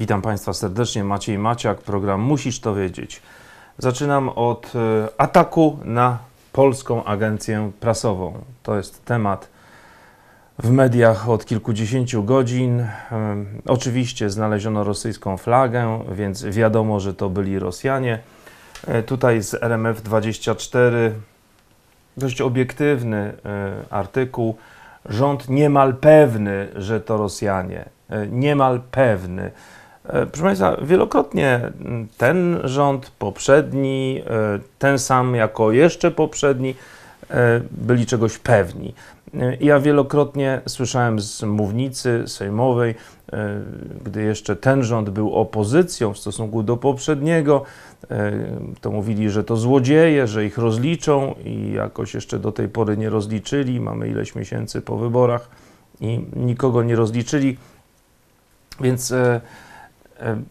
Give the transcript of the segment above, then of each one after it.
Witam Państwa serdecznie, Maciej Maciak, program Musisz to wiedzieć. Zaczynam od e, ataku na polską agencję prasową. To jest temat w mediach od kilkudziesięciu godzin. E, Oczywiście znaleziono rosyjską flagę, więc wiadomo, że to byli Rosjanie. E, Tutaj z RMF24 dość obiektywny artykuł. Rząd niemal pewny, że to Rosjanie. Niemal pewny. E, Proszę Państwa, wielokrotnie ten rząd, poprzedni, e, ten sam jako jeszcze poprzedni, e, byli czegoś pewni. Ja wielokrotnie słyszałem z mównicy sejmowej, gdy jeszcze ten rząd był opozycją w stosunku do poprzedniego, to mówili, że to złodzieje, że ich rozliczą i jakoś jeszcze do tej pory nie rozliczyli. Mamy ileś miesięcy po wyborach i nikogo nie rozliczyli. Więc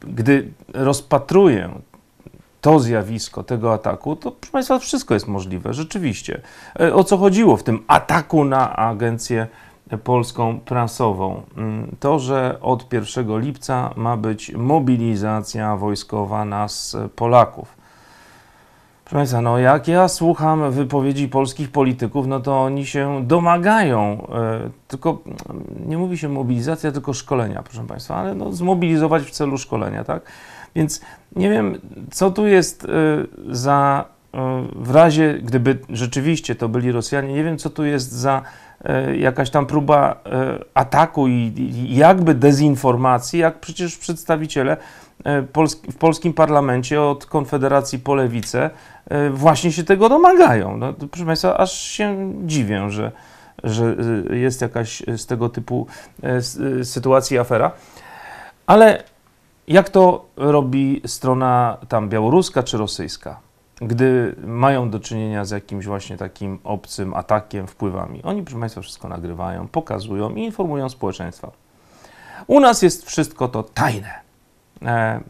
gdy rozpatruję to zjawisko tego ataku, to proszę Państwa, wszystko jest możliwe, rzeczywiście. E, O co chodziło w tym ataku na agencję polską prasową? Mm, To, że od 1 lipca ma być mobilizacja wojskowa nas, e, Polaków. Proszę Państwa, no jak ja słucham wypowiedzi polskich polityków, no to oni się domagają, e, tylko mm, nie mówi się mobilizacja, tylko szkolenia, proszę Państwa, ale no, zmobilizować w celu szkolenia, tak? Więc nie wiem, co tu jest e, za, e, w razie, gdyby rzeczywiście to byli Rosjanie, nie wiem, co tu jest za jakaś tam próba ataku i, i jakby dezinformacji, jak przecież przedstawiciele e, Pols- w polskim parlamencie od Konfederacji po lewicę właśnie się tego domagają. No, proszę Państwa, aż się dziwię, że, że e, jest jakaś z tego typu e, e, sytuacji afera. Ale jak to robi strona tam białoruska czy rosyjska, gdy mają do czynienia z jakimś właśnie takim obcym atakiem, wpływami? Oni, proszę Państwa, wszystko nagrywają, pokazują i informują społeczeństwa. U nas jest wszystko to tajne. E,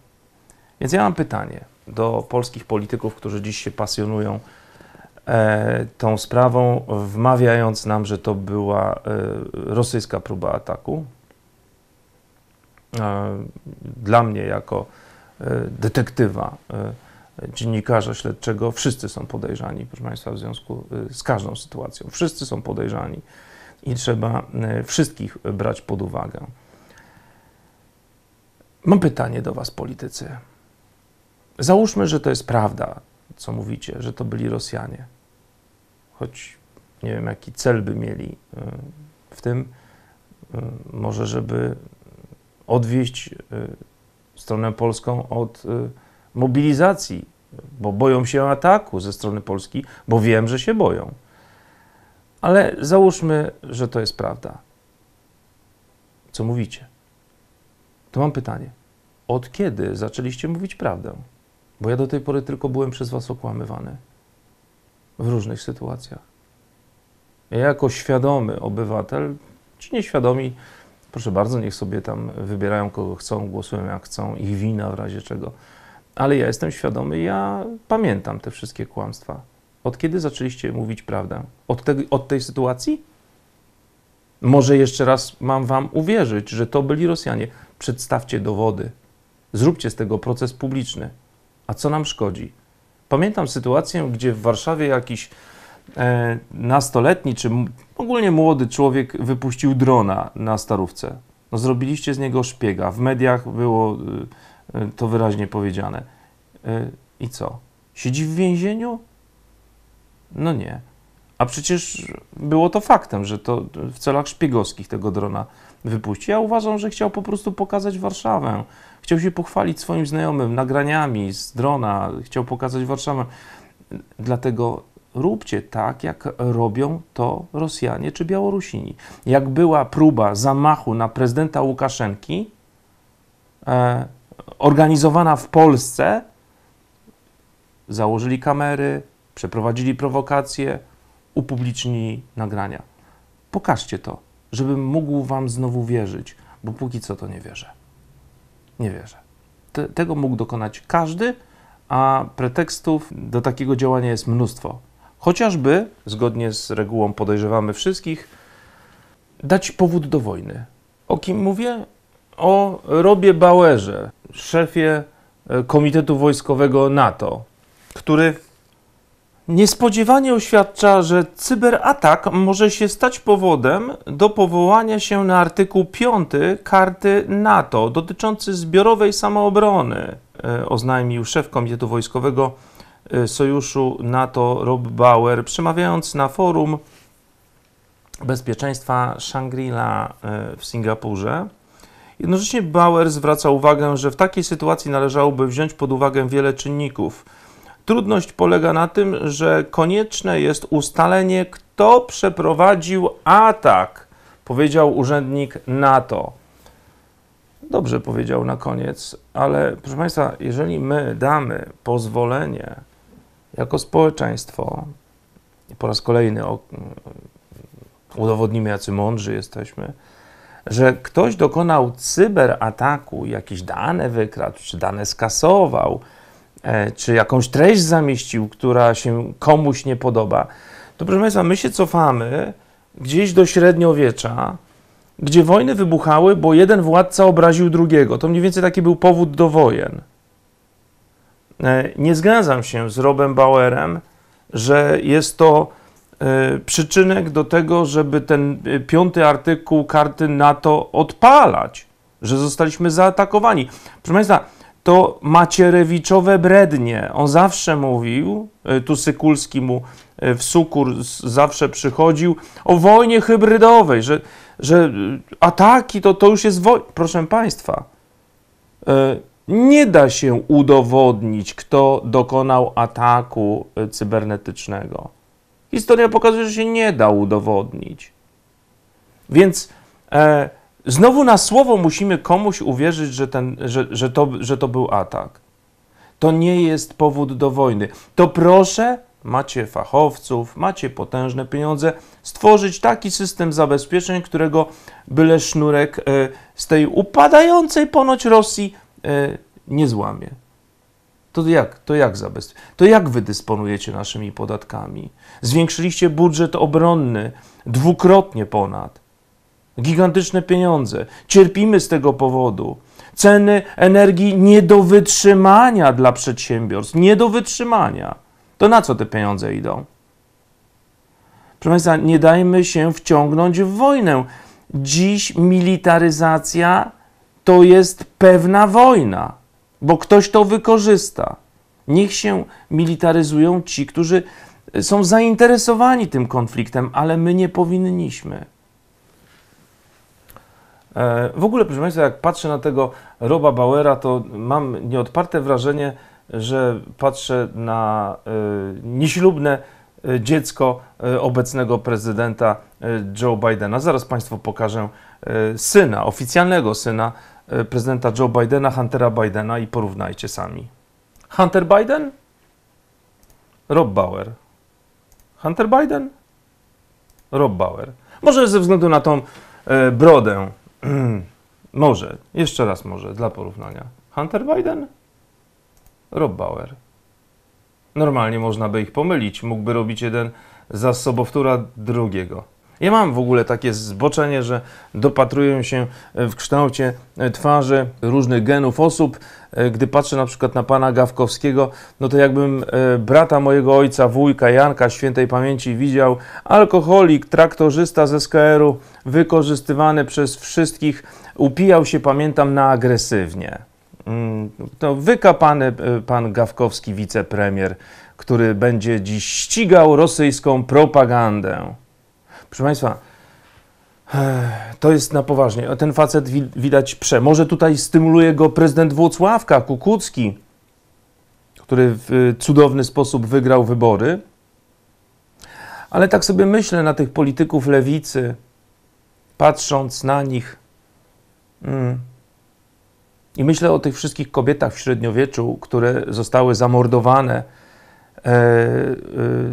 więc ja mam pytanie do polskich polityków, którzy dziś się pasjonują e, tą sprawą, wmawiając nam, że to była e, rosyjska próba ataku. E, Dla mnie, jako detektywa, dziennikarza śledczego, wszyscy są podejrzani, proszę Państwa, w związku z każdą sytuacją. Wszyscy są podejrzani i trzeba wszystkich brać pod uwagę. Mam pytanie do Was, politycy. Załóżmy, że to jest prawda, co mówicie, że to byli Rosjanie. Choć nie wiem, jaki cel by mieli y, w tym. Y, Może, żeby odwieść y, stronę polską od mobilizacji, bo boją się ataku ze strony Polski, bo wiem, że się boją. Ale załóżmy, że to jest prawda. Co mówicie? To mam pytanie. Od kiedy zaczęliście mówić prawdę? Bo ja do tej pory tylko byłem przez was okłamywany. W różnych sytuacjach. Ja jako świadomy obywatel, ci nieświadomi, proszę bardzo, niech sobie tam wybierają kogo chcą, głosują jak chcą, ich wina w razie czego. Ale ja jestem świadomy, ja pamiętam te wszystkie kłamstwa. Od kiedy zaczęliście mówić prawdę? Od, te, od tej sytuacji? Może jeszcze raz mam wam uwierzyć, że to byli Rosjanie. Przedstawcie dowody. Zróbcie z tego proces publiczny. A co nam szkodzi? Pamiętam sytuację, gdzie w Warszawie jakiś e, nastoletni czy ogólnie młody człowiek wypuścił drona na starówce. No, zrobiliście z niego szpiega. W mediach było y, to wyraźnie powiedziane. Y, I co? Siedzi w więzieniu? No nie. A przecież było to faktem, że to w celach szpiegowskich tego drona wypuścił. Ja uważam, że chciał po prostu pokazać Warszawę. Chciał się pochwalić swoim znajomym nagraniami z drona, chciał pokazać Warszawę. Dlatego róbcie tak, jak robią to Rosjanie czy Białorusini. Jak była próba zamachu na prezydenta Łukaszenki, e, organizowana w Polsce, założyli kamery, przeprowadzili prowokacje, upublicznili nagrania. Pokażcie to, żebym mógł Wam znowu wierzyć, bo póki co to nie wierzę. Nie wierzę. Te, tego mógł dokonać każdy, a pretekstów do takiego działania jest mnóstwo. Chociażby, zgodnie z regułą podejrzewamy wszystkich, dać powód do wojny. O kim mówię? o Robie Bauerze, szefie e, Komitetu Wojskowego NATO, który niespodziewanie oświadcza, że cyberatak może się stać powodem do powołania się na artykuł 5 karty NATO dotyczący zbiorowej samoobrony, e, oznajmił szef Komitetu Wojskowego e, Sojuszu NATO Rob Bauer, przemawiając na forum bezpieczeństwa Shangri-La w Singapurze. Jednocześnie Bauer zwraca uwagę, że w takiej sytuacji należałoby wziąć pod uwagę wiele czynników. Trudność polega na tym, że konieczne jest ustalenie, kto przeprowadził atak, powiedział urzędnik NATO. Dobrze powiedział na koniec, ale proszę Państwa, jeżeli my damy pozwolenie jako społeczeństwo, po raz kolejny udowodnimy, jacy mądrzy jesteśmy, że ktoś dokonał cyberataku, jakieś dane wykradł, czy dane skasował, czy jakąś treść zamieścił, która się komuś nie podoba, to proszę Państwa, my się cofamy gdzieś do średniowiecza, gdzie wojny wybuchały, bo jeden władca obraził drugiego. To mniej więcej taki był powód do wojen. E, nie zgadzam się z Robem Bauerem, że jest to E, przyczynek do tego, żeby ten e, piąty artykuł karty NATO odpalać, że zostaliśmy zaatakowani. Proszę Państwa, to macierewiczowe brednie. On zawsze mówił, e, tu Sykulski mu w Sukór zawsze przychodził, o wojnie hybrydowej, że, że ataki to, to już jest wojna. Proszę Państwa, nie da się udowodnić, kto dokonał ataku cybernetycznego. Historia pokazuje, że się nie da udowodnić. Więc e, znowu na słowo musimy komuś uwierzyć, że, ten, że, że, to, że to był atak. To nie jest powód do wojny. To proszę, macie fachowców, macie potężne pieniądze, stworzyć taki system zabezpieczeń, którego byle sznurek e, z tej upadającej ponoć Rosji e, nie złamie. To jak, to jak zabezpieczyć? To jak wy dysponujecie naszymi podatkami? Zwiększyliście budżet obronny dwukrotnie ponad. Gigantyczne pieniądze. Cierpimy z tego powodu. Ceny energii nie do wytrzymania dla przedsiębiorstw. Nie do wytrzymania. To na co te pieniądze idą? Proszę Państwa, nie dajmy się wciągnąć w wojnę. Dziś militaryzacja to jest pewna wojna bo ktoś to wykorzysta. Niech się militaryzują ci, którzy są zainteresowani tym konfliktem, ale my nie powinniśmy. E, w ogóle, proszę Państwa, jak patrzę na tego Roba Bauera, to mam nieodparte wrażenie, że patrzę na e, nieślubne e, dziecko obecnego prezydenta Joe Bidena. Zaraz Państwu pokażę syna, oficjalnego syna prezydenta Joe Bidena, Huntera Bidena i porównajcie sami. Hunter Biden? Rob Bauer. Hunter Biden? Rob Bauer. Może ze względu na tą brodę. może. Jeszcze raz może, dla porównania. Hunter Biden? Rob Bauer. Normalnie można by ich pomylić. Mógłby robić jeden za sobowtóra drugiego. Ja mam w ogóle takie zboczenie, że dopatruję się w kształcie twarzy różnych genów osób. Gdy patrzę na przykład na pana Gawkowskiego, no to jakbym e, brata mojego ojca, wujka Janka świętej pamięci widział, alkoholik, traktorzysta z SKR-u, wykorzystywany przez wszystkich, upijał się, pamiętam, na agresywnie. Mm, to wykapany e, pan Gawkowski, wicepremier, który będzie dziś ścigał rosyjską propagandę. Proszę Państwa, to jest na poważnie. Ten facet widać prze. Może tutaj stymuluje go prezydent Włocławka, Kukucki, który w cudowny sposób wygrał wybory. Ale tak sobie myślę na tych polityków lewicy, patrząc na nich. Mm, I myślę o tych wszystkich kobietach w średniowieczu, które zostały zamordowane E, e,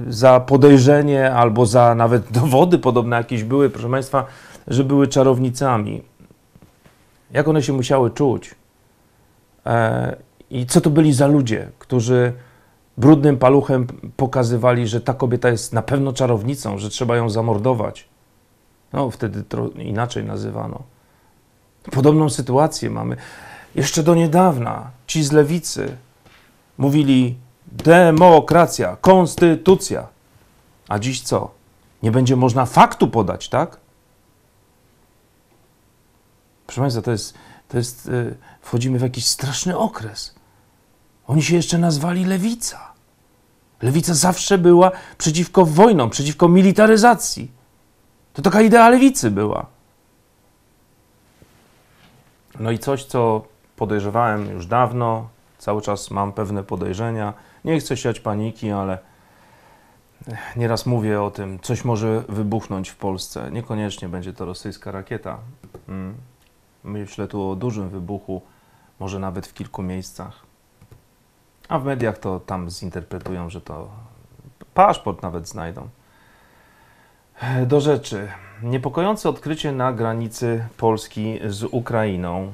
za podejrzenie albo za nawet dowody podobne jakieś były, proszę Państwa, że były czarownicami. Jak one się musiały czuć? E, I co to byli za ludzie, którzy brudnym paluchem pokazywali, że ta kobieta jest na pewno czarownicą, że trzeba ją zamordować. No, wtedy to inaczej nazywano. Podobną sytuację mamy. Jeszcze do niedawna ci z lewicy mówili demokracja, konstytucja. A dziś co? Nie będzie można faktu podać, tak? Proszę Państwa, to jest, to jest, yy, wchodzimy w jakiś straszny okres. Oni się jeszcze nazwali lewica. Lewica zawsze była przeciwko wojnom, przeciwko militaryzacji. To taka idea lewicy była. No i coś, co podejrzewałem już dawno, cały czas mam pewne podejrzenia. Nie chcę siać paniki, ale nieraz mówię o tym, coś może wybuchnąć w Polsce. Niekoniecznie będzie to rosyjska rakieta. Hmm. Myślę tu o dużym wybuchu, może nawet w kilku miejscach. A w mediach to tam zinterpretują, że to paszport nawet znajdą. Do rzeczy. Niepokojące odkrycie na granicy Polski z Ukrainą.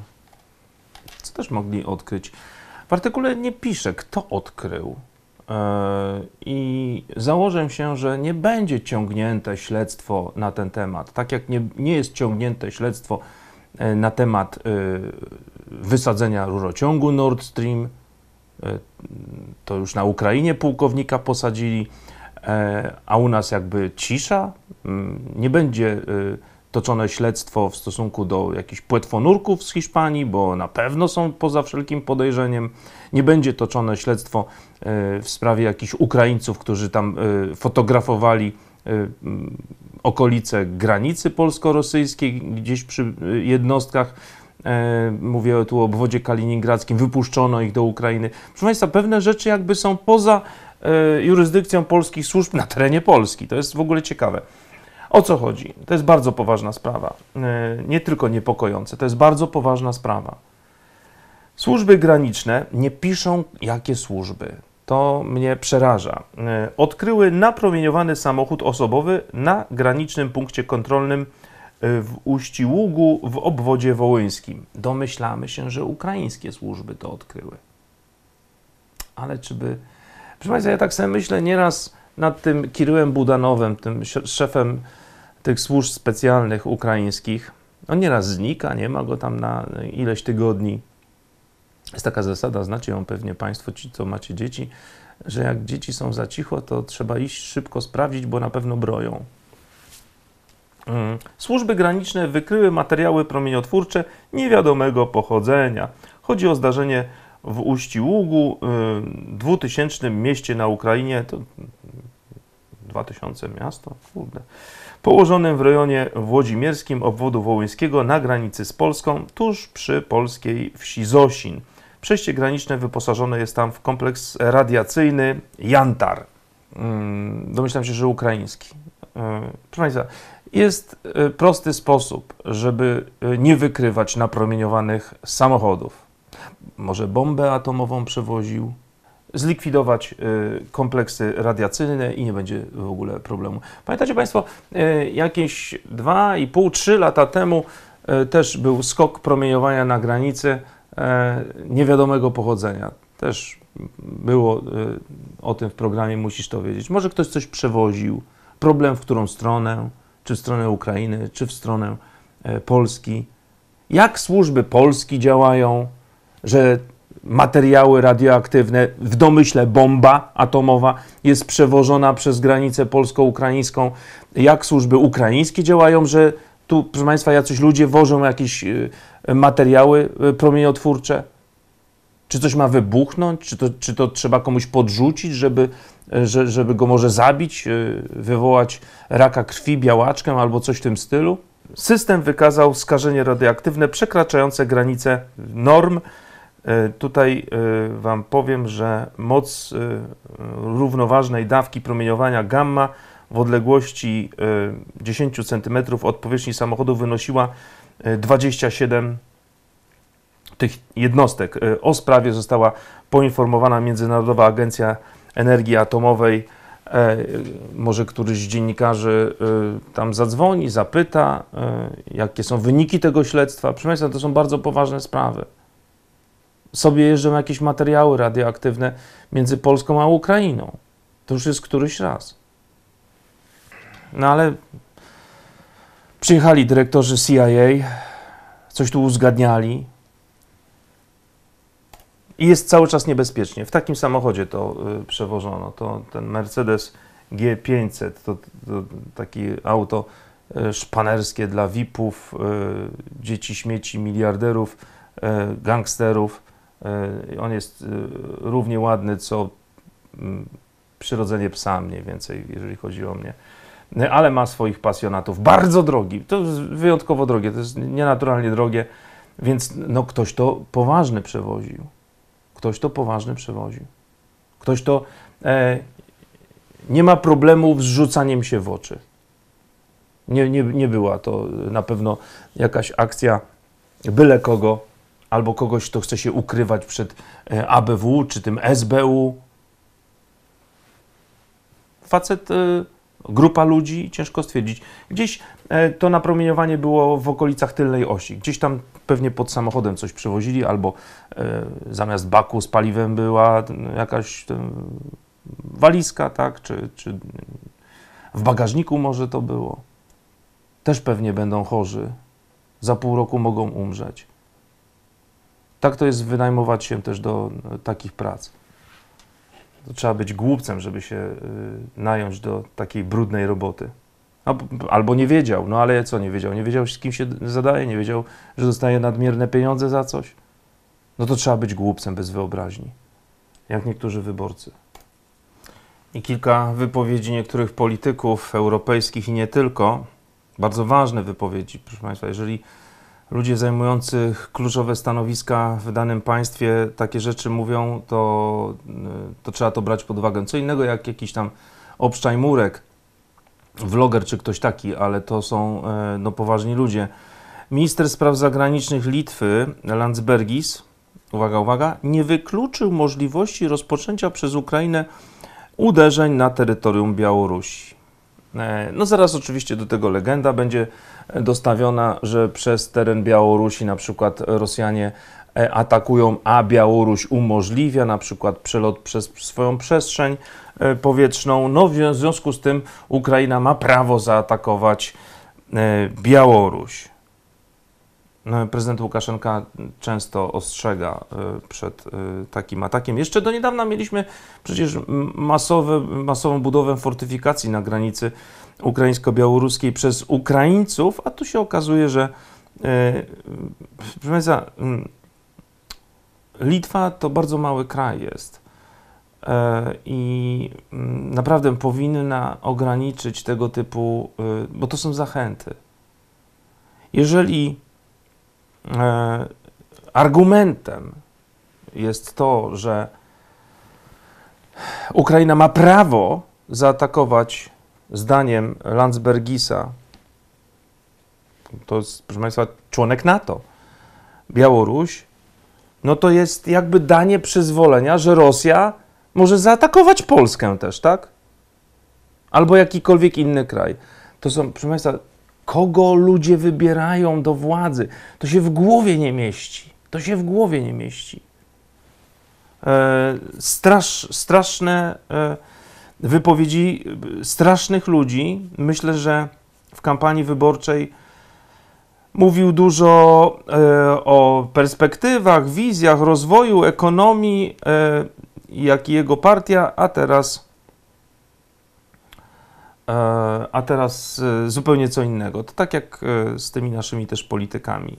Co też mogli odkryć? W artykule nie pisze, kto odkrył. E, I założę się, że nie będzie ciągnięte śledztwo na ten temat. Tak jak nie, nie jest ciągnięte śledztwo e, na temat e, wysadzenia rurociągu Nord Stream, to już na Ukrainie pułkownika posadzili, a u nas jakby cisza. Mm, nie będzie toczone śledztwo w stosunku do jakichś płetwonurków z Hiszpanii, bo na pewno są poza wszelkim podejrzeniem. Nie będzie toczone śledztwo e, w sprawie jakichś Ukraińców, którzy tam e, fotografowali e, okolice granicy polsko-rosyjskiej, gdzieś przy jednostkach. Mówię tu o obwodzie kaliningradzkim, wypuszczono ich do Ukrainy. Proszę Państwa, pewne rzeczy jakby są poza jurysdykcją polskich służb na terenie Polski. To jest w ogóle ciekawe. O co chodzi? To jest bardzo poważna sprawa. E, nie tylko niepokojące, to jest bardzo poważna sprawa. Służby graniczne nie piszą, jakie służby. To mnie przeraża. E, odkryły napromieniowany samochód osobowy na granicznym punkcie kontrolnym e, w Uści Ługu w obwodzie wołyńskim. Domyślamy się, że ukraińskie służby to odkryły. Ale czy by. Proszę Państwa, ja tak sobie myślę nieraz nad tym Kiryłem Budanowem, tym szefem tych służb specjalnych ukraińskich, on nieraz znika, nie ma go tam na ileś tygodni. Jest taka zasada, znacie ją pewnie Państwo, ci co macie dzieci, że jak dzieci są za cicho, to trzeba iść szybko sprawdzić, bo na pewno broją. Mm. Służby graniczne wykryły materiały promieniotwórcze niewiadomego pochodzenia. Chodzi o zdarzenie w Uści Ługu, 2000 mieście na Ukrainie, to 2000 miasto, kurde położonym w rejonie włodzimierskim obwodu wołyńskiego na granicy z Polską, tuż przy polskiej wsi Zosin. Przejście graniczne wyposażone jest tam w kompleks radiacyjny Jantar. Mm, domyślam się, że ukraiński. E, proszę Państwa, jest e, prosty sposób, żeby e, nie wykrywać napromieniowanych samochodów. Może bombę atomową przewoził, zlikwidować y, kompleksy radiacyjne i nie będzie w ogóle problemu. Pamiętacie Państwo, y, jakieś 2,5-3 lata temu y, też był skok promieniowania na granicy niewiadomego pochodzenia. Też było o tym w programie, musisz to wiedzieć. Może ktoś coś przewoził, problem w którą stronę, czy w stronę Ukrainy, czy w stronę Polski. Jak służby Polski działają, że materiały radioaktywne, w domyśle bomba atomowa jest przewożona przez granicę polsko-ukraińską. Jak służby ukraińskie działają, że tu, proszę Państwa, jacyś ludzie wożą jakieś y, materiały y, promieniotwórcze? Czy coś ma wybuchnąć? Czy to, czy to trzeba komuś podrzucić, żeby, y, żeby go może zabić, wywołać raka krwi, białaczkę albo coś w tym stylu? System wykazał skażenie radioaktywne przekraczające granice norm tutaj e, Wam powiem, że moc e, równoważnej dawki promieniowania gamma w odległości 10 cm od powierzchni samochodu wynosiła 27 tych jednostek. O sprawie została poinformowana Międzynarodowa Agencja Energii Atomowej. Może któryś z dziennikarzy tam zadzwoni, zapyta, jakie są wyniki tego śledztwa. Proszę Państwa, to są bardzo poważne sprawy sobie jeżdżą jakieś materiały radioaktywne między Polską a Ukrainą. To już jest któryś raz. No ale przyjechali dyrektorzy CIA, coś tu uzgadniali. I jest cały czas niebezpiecznie. W takim samochodzie to y, przewożono. To ten Mercedes G500 to, to takie auto y, szpanerskie dla VIP-ów, y, dzieci śmieci, miliarderów, gangsterów. Y, on jest y, równie ładny co mm, przyrodzenie psa mniej więcej, jeżeli chodzi o mnie. Y, Ale ma swoich pasjonatów. Bardzo drogi. To jest wyjątkowo drogie. To jest nienaturalnie drogie. Więc no, ktoś to poważny przewoził. Ktoś to poważny przewoził. Ktoś to e, nie ma problemu z rzucaniem się w oczy. Nie, nie, nie była to na pewno jakaś akcja byle kogo, albo kogoś, kto chce się ukrywać przed e, ABW czy tym SBU. Facet, e, grupa ludzi, ciężko stwierdzić. Gdzieś e, to napromieniowanie było w okolicach tylnej osi. Gdzieś tam pewnie pod samochodem coś przewozili, albo zamiast baku z paliwem była jakaś walizka, tak? Czy, czy w bagażniku może to było. Też pewnie będą chorzy. Za pół roku mogą umrzeć. Tak to jest wynajmować się też do e, takich prac. To trzeba być głupcem, żeby się y, nająć do takiej brudnej roboty. Albo nie wiedział, no ale co nie wiedział? Nie wiedział, z kim się zadaje, nie wiedział, że dostaje nadmierne pieniądze za coś. No to trzeba być głupcem bez wyobraźni, jak niektórzy wyborcy. I kilka wypowiedzi niektórych polityków europejskich i nie tylko, bardzo ważne wypowiedzi, proszę Państwa. Jeżeli ludzie zajmujący kluczowe stanowiska w danym państwie takie rzeczy mówią, to, y, to trzeba to brać pod uwagę. Co innego jak jakiś tam obszczaj murek, vloger czy ktoś taki, ale to są e, no, poważni ludzie. Minister spraw zagranicznych Litwy, Landsbergis, uwaga, uwaga, nie wykluczył możliwości rozpoczęcia przez Ukrainę uderzeń na terytorium Białorusi. E, No zaraz oczywiście do tego legenda będzie dostawiona, że przez teren Białorusi na przykład Rosjanie e, atakują, a Białoruś umożliwia na przykład przelot przez swoją przestrzeń e, powietrzną. No w zwią- w związku z tym Ukraina ma prawo zaatakować Białoruś. No, prezydent Łukaszenka często ostrzega e, przed e, takim atakiem. Jeszcze do niedawna mieliśmy przecież masowe, masową budowę fortyfikacji na granicy ukraińsko-białoruskiej przez Ukraińców, a tu się okazuje, że e, proszę Państwa, mm, Litwa to bardzo mały kraj jest e, i mm, naprawdę powinna ograniczyć tego typu, bo to są zachęty. Jeżeli argumentem jest to, że Ukraina ma prawo zaatakować zdaniem Landsbergisa, to jest, proszę Państwa, członek NATO, Białoruś, no to jest jakby danie przyzwolenia, że Rosja może zaatakować Polskę też, tak? Albo jakikolwiek inny kraj. To są, proszę Państwa, kogo ludzie wybierają do władzy? To się w głowie nie mieści. To się w głowie nie mieści. E, strasz, straszne e, wypowiedzi e, strasznych ludzi. Myślę, że w kampanii wyborczej mówił dużo e, o perspektywach, wizjach rozwoju ekonomii, e, jak i jego partia, a teraz, a teraz e, zupełnie co innego. To tak jak e, z tymi naszymi też politykami.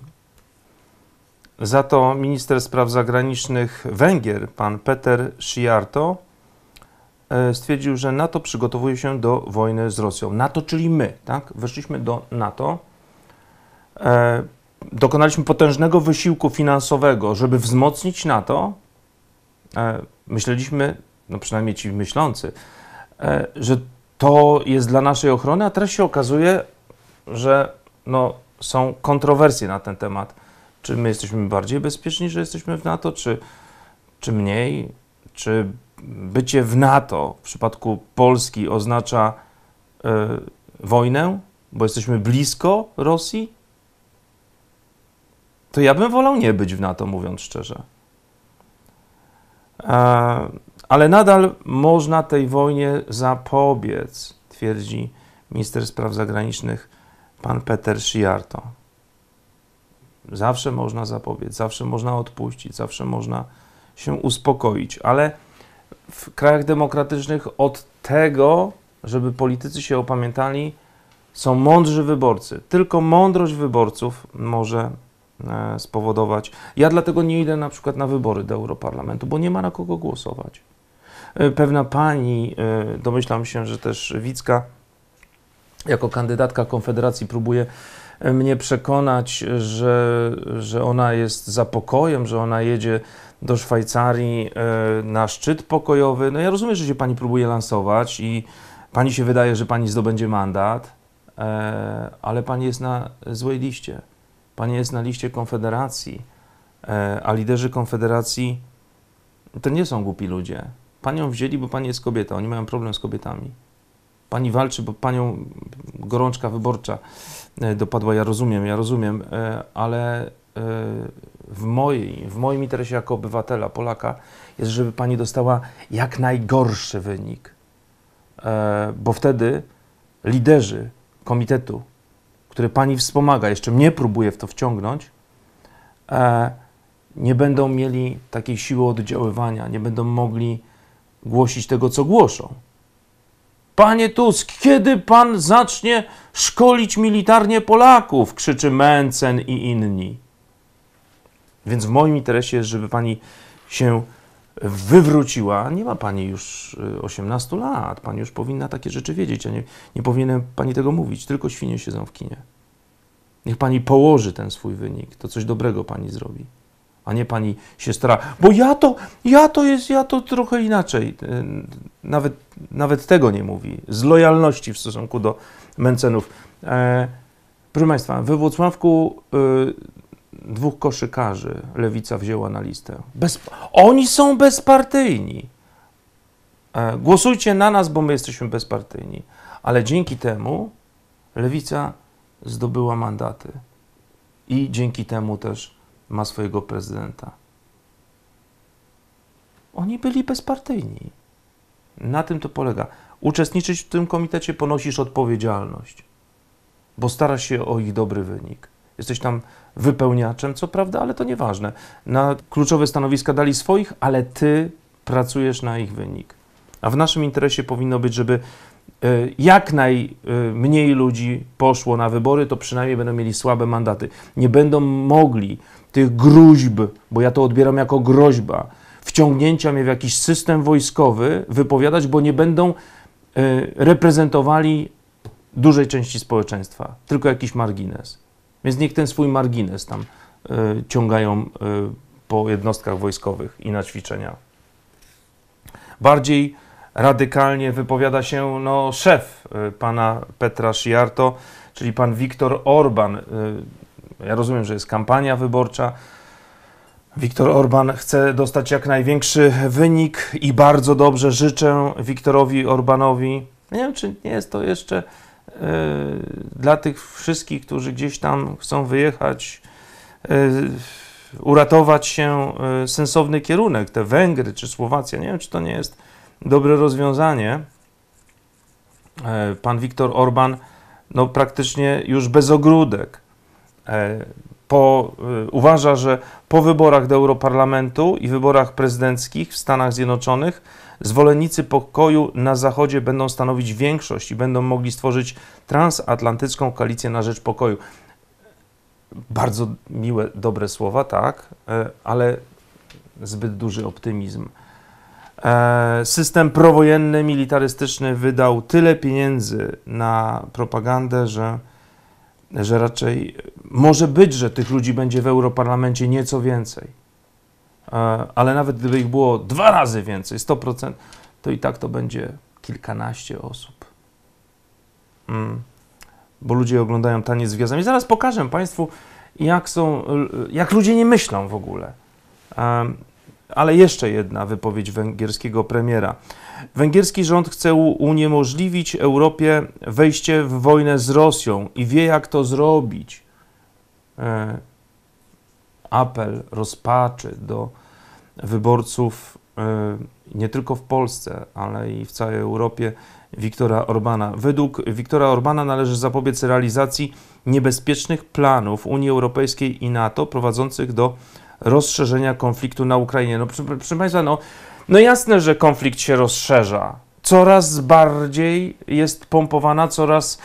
Za to minister spraw zagranicznych Węgier, pan Peter Sziarto, e, stwierdził, że NATO przygotowuje się do wojny z Rosją. NATO, czyli my, tak? Weszliśmy do NATO. E, dokonaliśmy potężnego wysiłku finansowego, żeby wzmocnić NATO. E, myśleliśmy, no przynajmniej ci myślący, e, że to jest dla naszej ochrony, a teraz się okazuje, że no, są kontrowersje na ten temat. Czy my jesteśmy bardziej bezpieczni, że jesteśmy w NATO, czy, czy mniej? Czy bycie w NATO w przypadku Polski oznacza e, wojnę, bo jesteśmy blisko Rosji? To ja bym wolał nie być w NATO, mówiąc szczerze. E, ale nadal można tej wojnie zapobiec, twierdzi minister spraw zagranicznych pan Peter Sziarto. zawsze można zapobiec, zawsze można odpuścić, zawsze można się uspokoić, ale w krajach demokratycznych od tego, żeby politycy się opamiętali, są mądrzy wyborcy. Tylko mądrość wyborców może e, spowodować. Ja dlatego nie idę na przykład na wybory do Europarlamentu, bo nie ma na kogo głosować. E, pewna pani, e, domyślam się, że też Wicka, jako kandydatka Konfederacji próbuje mnie przekonać, że, że ona jest za pokojem, że ona jedzie do Szwajcarii na szczyt pokojowy. No ja rozumiem, że się pani próbuje lansować i pani się wydaje, że pani zdobędzie mandat, E, ale pani jest na złej liście. Pani jest na liście Konfederacji, e, a liderzy Konfederacji to nie są głupi ludzie. Panią wzięli, bo pani jest kobieta, oni mają problem z kobietami. Pani walczy, bo panią gorączka wyborcza e, dopadła, ja rozumiem, ja rozumiem, ale w, mojej, w moim interesie jako obywatela, Polaka, jest, żeby pani dostała jak najgorszy wynik. Bo wtedy liderzy komitetu, który pani wspomaga, jeszcze mnie próbuje w to wciągnąć, e, nie będą mieli takiej siły oddziaływania, nie będą mogli głosić tego, co głoszą. Panie Tusk, kiedy pan zacznie szkolić militarnie Polaków? krzyczy Mencen i inni. Więc w moim interesie jest, żeby pani się wywróciła. Nie ma pani już 18 y, lat, pani już powinna takie rzeczy wiedzieć, a nie, nie powinienem pani tego mówić. Tylko świnie siedzą w kinie. Niech pani położy ten swój wynik, to coś dobrego pani zrobi. A nie pani się stara, bo ja to, ja to jest, ja to trochę inaczej. Y, nawet, nawet tego nie mówi. Z lojalności w stosunku do Mencenów. E, proszę Państwa, we Włocławku y, dwóch koszykarzy lewica wzięła na listę. Bez, oni są bezpartyjni. E, głosujcie na nas, bo my jesteśmy bezpartyjni. Ale dzięki temu lewica zdobyła mandaty i dzięki temu też ma swojego prezydenta. Oni byli bezpartyjni. Na tym to polega. Uczestniczyć w tym komitecie ponosisz odpowiedzialność, bo starasz się o ich dobry wynik. Jesteś tam wypełniaczem, co prawda, ale to nieważne. Na kluczowe stanowiska dali swoich, ale ty pracujesz na ich wynik. A w naszym interesie powinno być, żeby e, jak najmniej ludzi poszło na wybory, to przynajmniej będą mieli słabe mandaty. Nie będą mogli tych gruźb, bo ja to odbieram jako groźba, wciągnięcia mnie w jakiś system wojskowy wypowiadać, bo nie będą e, reprezentowali dużej części społeczeństwa, tylko jakiś margines. Więc niech ten swój margines tam y, ciągają y, po jednostkach wojskowych i na ćwiczenia. Bardziej radykalnie wypowiada się no, szef pana Petra Sziarto, czyli pan Viktor Orban. Ja rozumiem, że jest kampania wyborcza. Viktor Orban chce dostać jak największy wynik i bardzo dobrze życzę Viktorowi Orbanowi. Nie wiem, czy nie jest to jeszcze E, dla tych wszystkich, którzy gdzieś tam chcą wyjechać, e, uratować się e, sensowny kierunek, te Węgry czy Słowacja. Nie wiem, czy to nie jest dobre rozwiązanie. Pan Viktor Orban, no praktycznie już bez ogródek, po, uważa, że po wyborach do Europarlamentu i wyborach prezydenckich w Stanach Zjednoczonych Zwolennicy pokoju na Zachodzie będą stanowić większość i będą mogli stworzyć transatlantycką koalicję na rzecz pokoju. Bardzo miłe, dobre słowa, tak, e, ale zbyt duży optymizm. E, system prowojenny, militarystyczny wydał tyle pieniędzy na propagandę, że, że raczej może być, że tych ludzi będzie w Europarlamencie nieco więcej E, ale nawet gdyby ich było dwa razy więcej, 100%, to i tak to będzie kilkanaście osób. Mm. Bo ludzie oglądają taniec z gwiazdami. Zaraz pokażę Państwu, jak, są, jak ludzie nie myślą w ogóle. Ale jeszcze jedna wypowiedź węgierskiego premiera. Węgierski rząd chce uniemożliwić Europie wejście w wojnę z Rosją i wie, jak to zrobić. E, apel rozpaczy do wyborców e, nie tylko w Polsce, ale i w całej Europie. Wiktora Orbana. Według Wiktora Orbana należy zapobiec realizacji niebezpiecznych planów Unii Europejskiej i NATO prowadzących do rozszerzenia konfliktu na Ukrainie. No proszę, proszę Państwa, no, no jasne, że konflikt się rozszerza. Coraz bardziej jest pompowana, coraz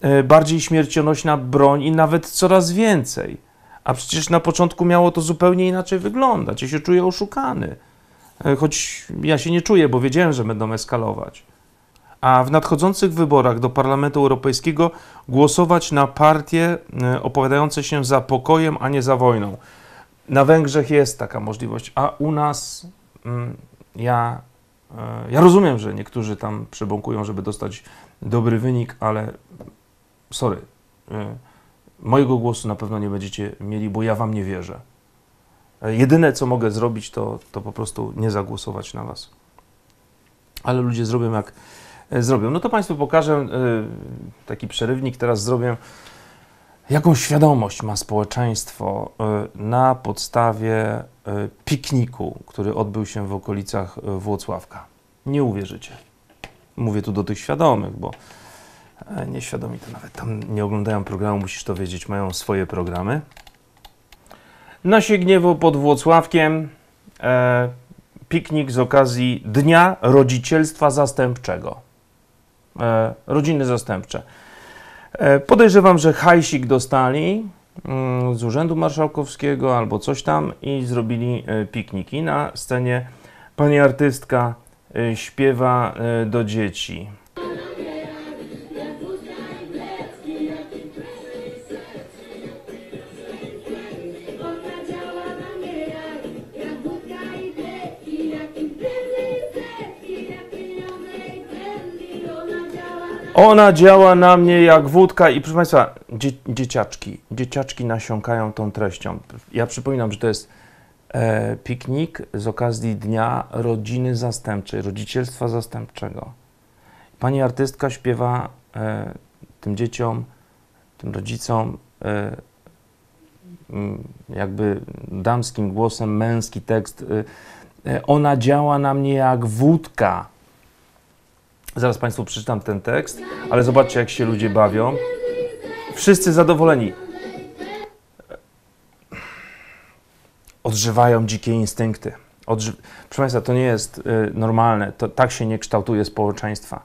e, bardziej śmiercionośna broń i nawet coraz więcej. A przecież na początku miało to zupełnie inaczej wyglądać. Ja się czuję oszukany. E, choć ja się nie czuję, bo wiedziałem, że będą eskalować. A w nadchodzących wyborach do Parlamentu Europejskiego głosować na partie e, opowiadające się za pokojem, a nie za wojną. Na Węgrzech jest taka możliwość, a u nas mm, ja, e, ja rozumiem, że niektórzy tam przebąkują, żeby dostać dobry wynik, ale sorry, mojego głosu na pewno nie będziecie mieli, bo ja wam nie wierzę. Jedyne, co mogę zrobić, to, to po prostu nie zagłosować na Was. Ale ludzie zrobią jak e, zrobią. No to Państwu pokażę e, taki przerywnik. Teraz zrobię, jaką świadomość ma społeczeństwo e, na podstawie pikniku, który odbył się w okolicach Włocławka. Nie uwierzycie. Mówię tu do tych świadomych, bo nieświadomi to nawet tam nie oglądają programu, musisz to wiedzieć, mają swoje programy. Na Siegniewo pod Włocławkiem e, piknik z okazji Dnia Rodzicielstwa Zastępczego. E, rodziny zastępcze. E, podejrzewam, że hajsik dostali mm, z Urzędu Marszałkowskiego albo coś tam i zrobili e, pikniki. Na scenie pani artystka e, śpiewa do dzieci. Ona działa na mnie jak wódka i proszę Państwa, dzie, dzieciaczki, dzieciaczki nasiąkają tą treścią. Ja przypominam, że to jest e, piknik z okazji Dnia Rodziny Zastępczej, Rodzicielstwa Zastępczego. Pani artystka śpiewa e, tym dzieciom, tym rodzicom e, jakby damskim głosem, męski tekst. e, e, Ona działa na mnie jak wódka. Zaraz Państwu przeczytam ten tekst, ale zobaczcie, jak się ludzie bawią. Wszyscy zadowoleni. Odżywają dzikie instynkty. Odży... Proszę Państwa, to nie jest y, normalne. To, tak się nie kształtuje społeczeństwa.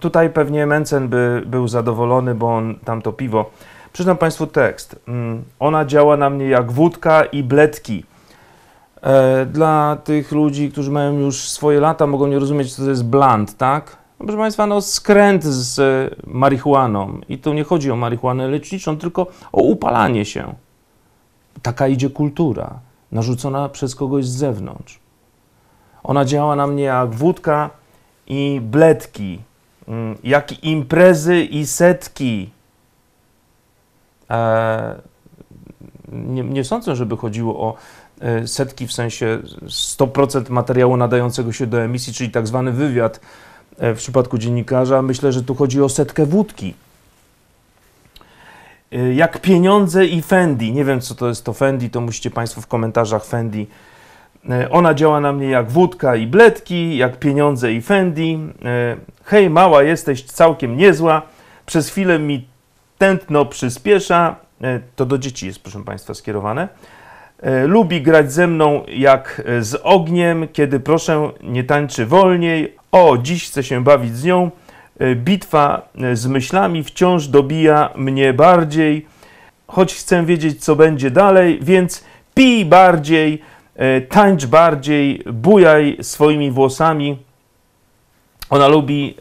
Tutaj pewnie Mencen by był zadowolony, bo on tam to piwo. Przeczytam Państwu tekst. Mm, Ona działa na mnie jak wódka i bledki. E, Dla tych ludzi, którzy mają już swoje lata, mogą nie rozumieć, co to jest blunt, tak? No, proszę Państwa, no skręt z marihuaną. I tu nie chodzi o marihuanę leczniczą, tylko o upalanie się. Taka idzie kultura, narzucona przez kogoś z zewnątrz. Ona działa na mnie jak wódka i bledki, mm, jak imprezy i setki. E, nie, nie sądzę, żeby chodziło o setki w sensie 100% materiału nadającego się do emisji, czyli tak zwany wywiad e, w przypadku dziennikarza. Myślę, że tu chodzi o setkę wódki. E, Jak pieniądze i Fendi. Nie wiem, co to jest to Fendi, to musicie Państwo w komentarzach Fendi. E, Ona działa na mnie jak wódka i bledki, jak pieniądze i Fendi. E, Hej, mała, jesteś całkiem niezła. Przez chwilę mi tętno przyspiesza. E, To do dzieci jest, proszę Państwa, skierowane. E, Lubi grać ze mną jak e, z ogniem, kiedy proszę nie tańczy wolniej. O, dziś chcę się bawić z nią. E, Bitwa z myślami wciąż dobija mnie bardziej, choć chcę wiedzieć, co będzie dalej, więc pij bardziej, tańcz bardziej, bujaj swoimi włosami. Ona lubi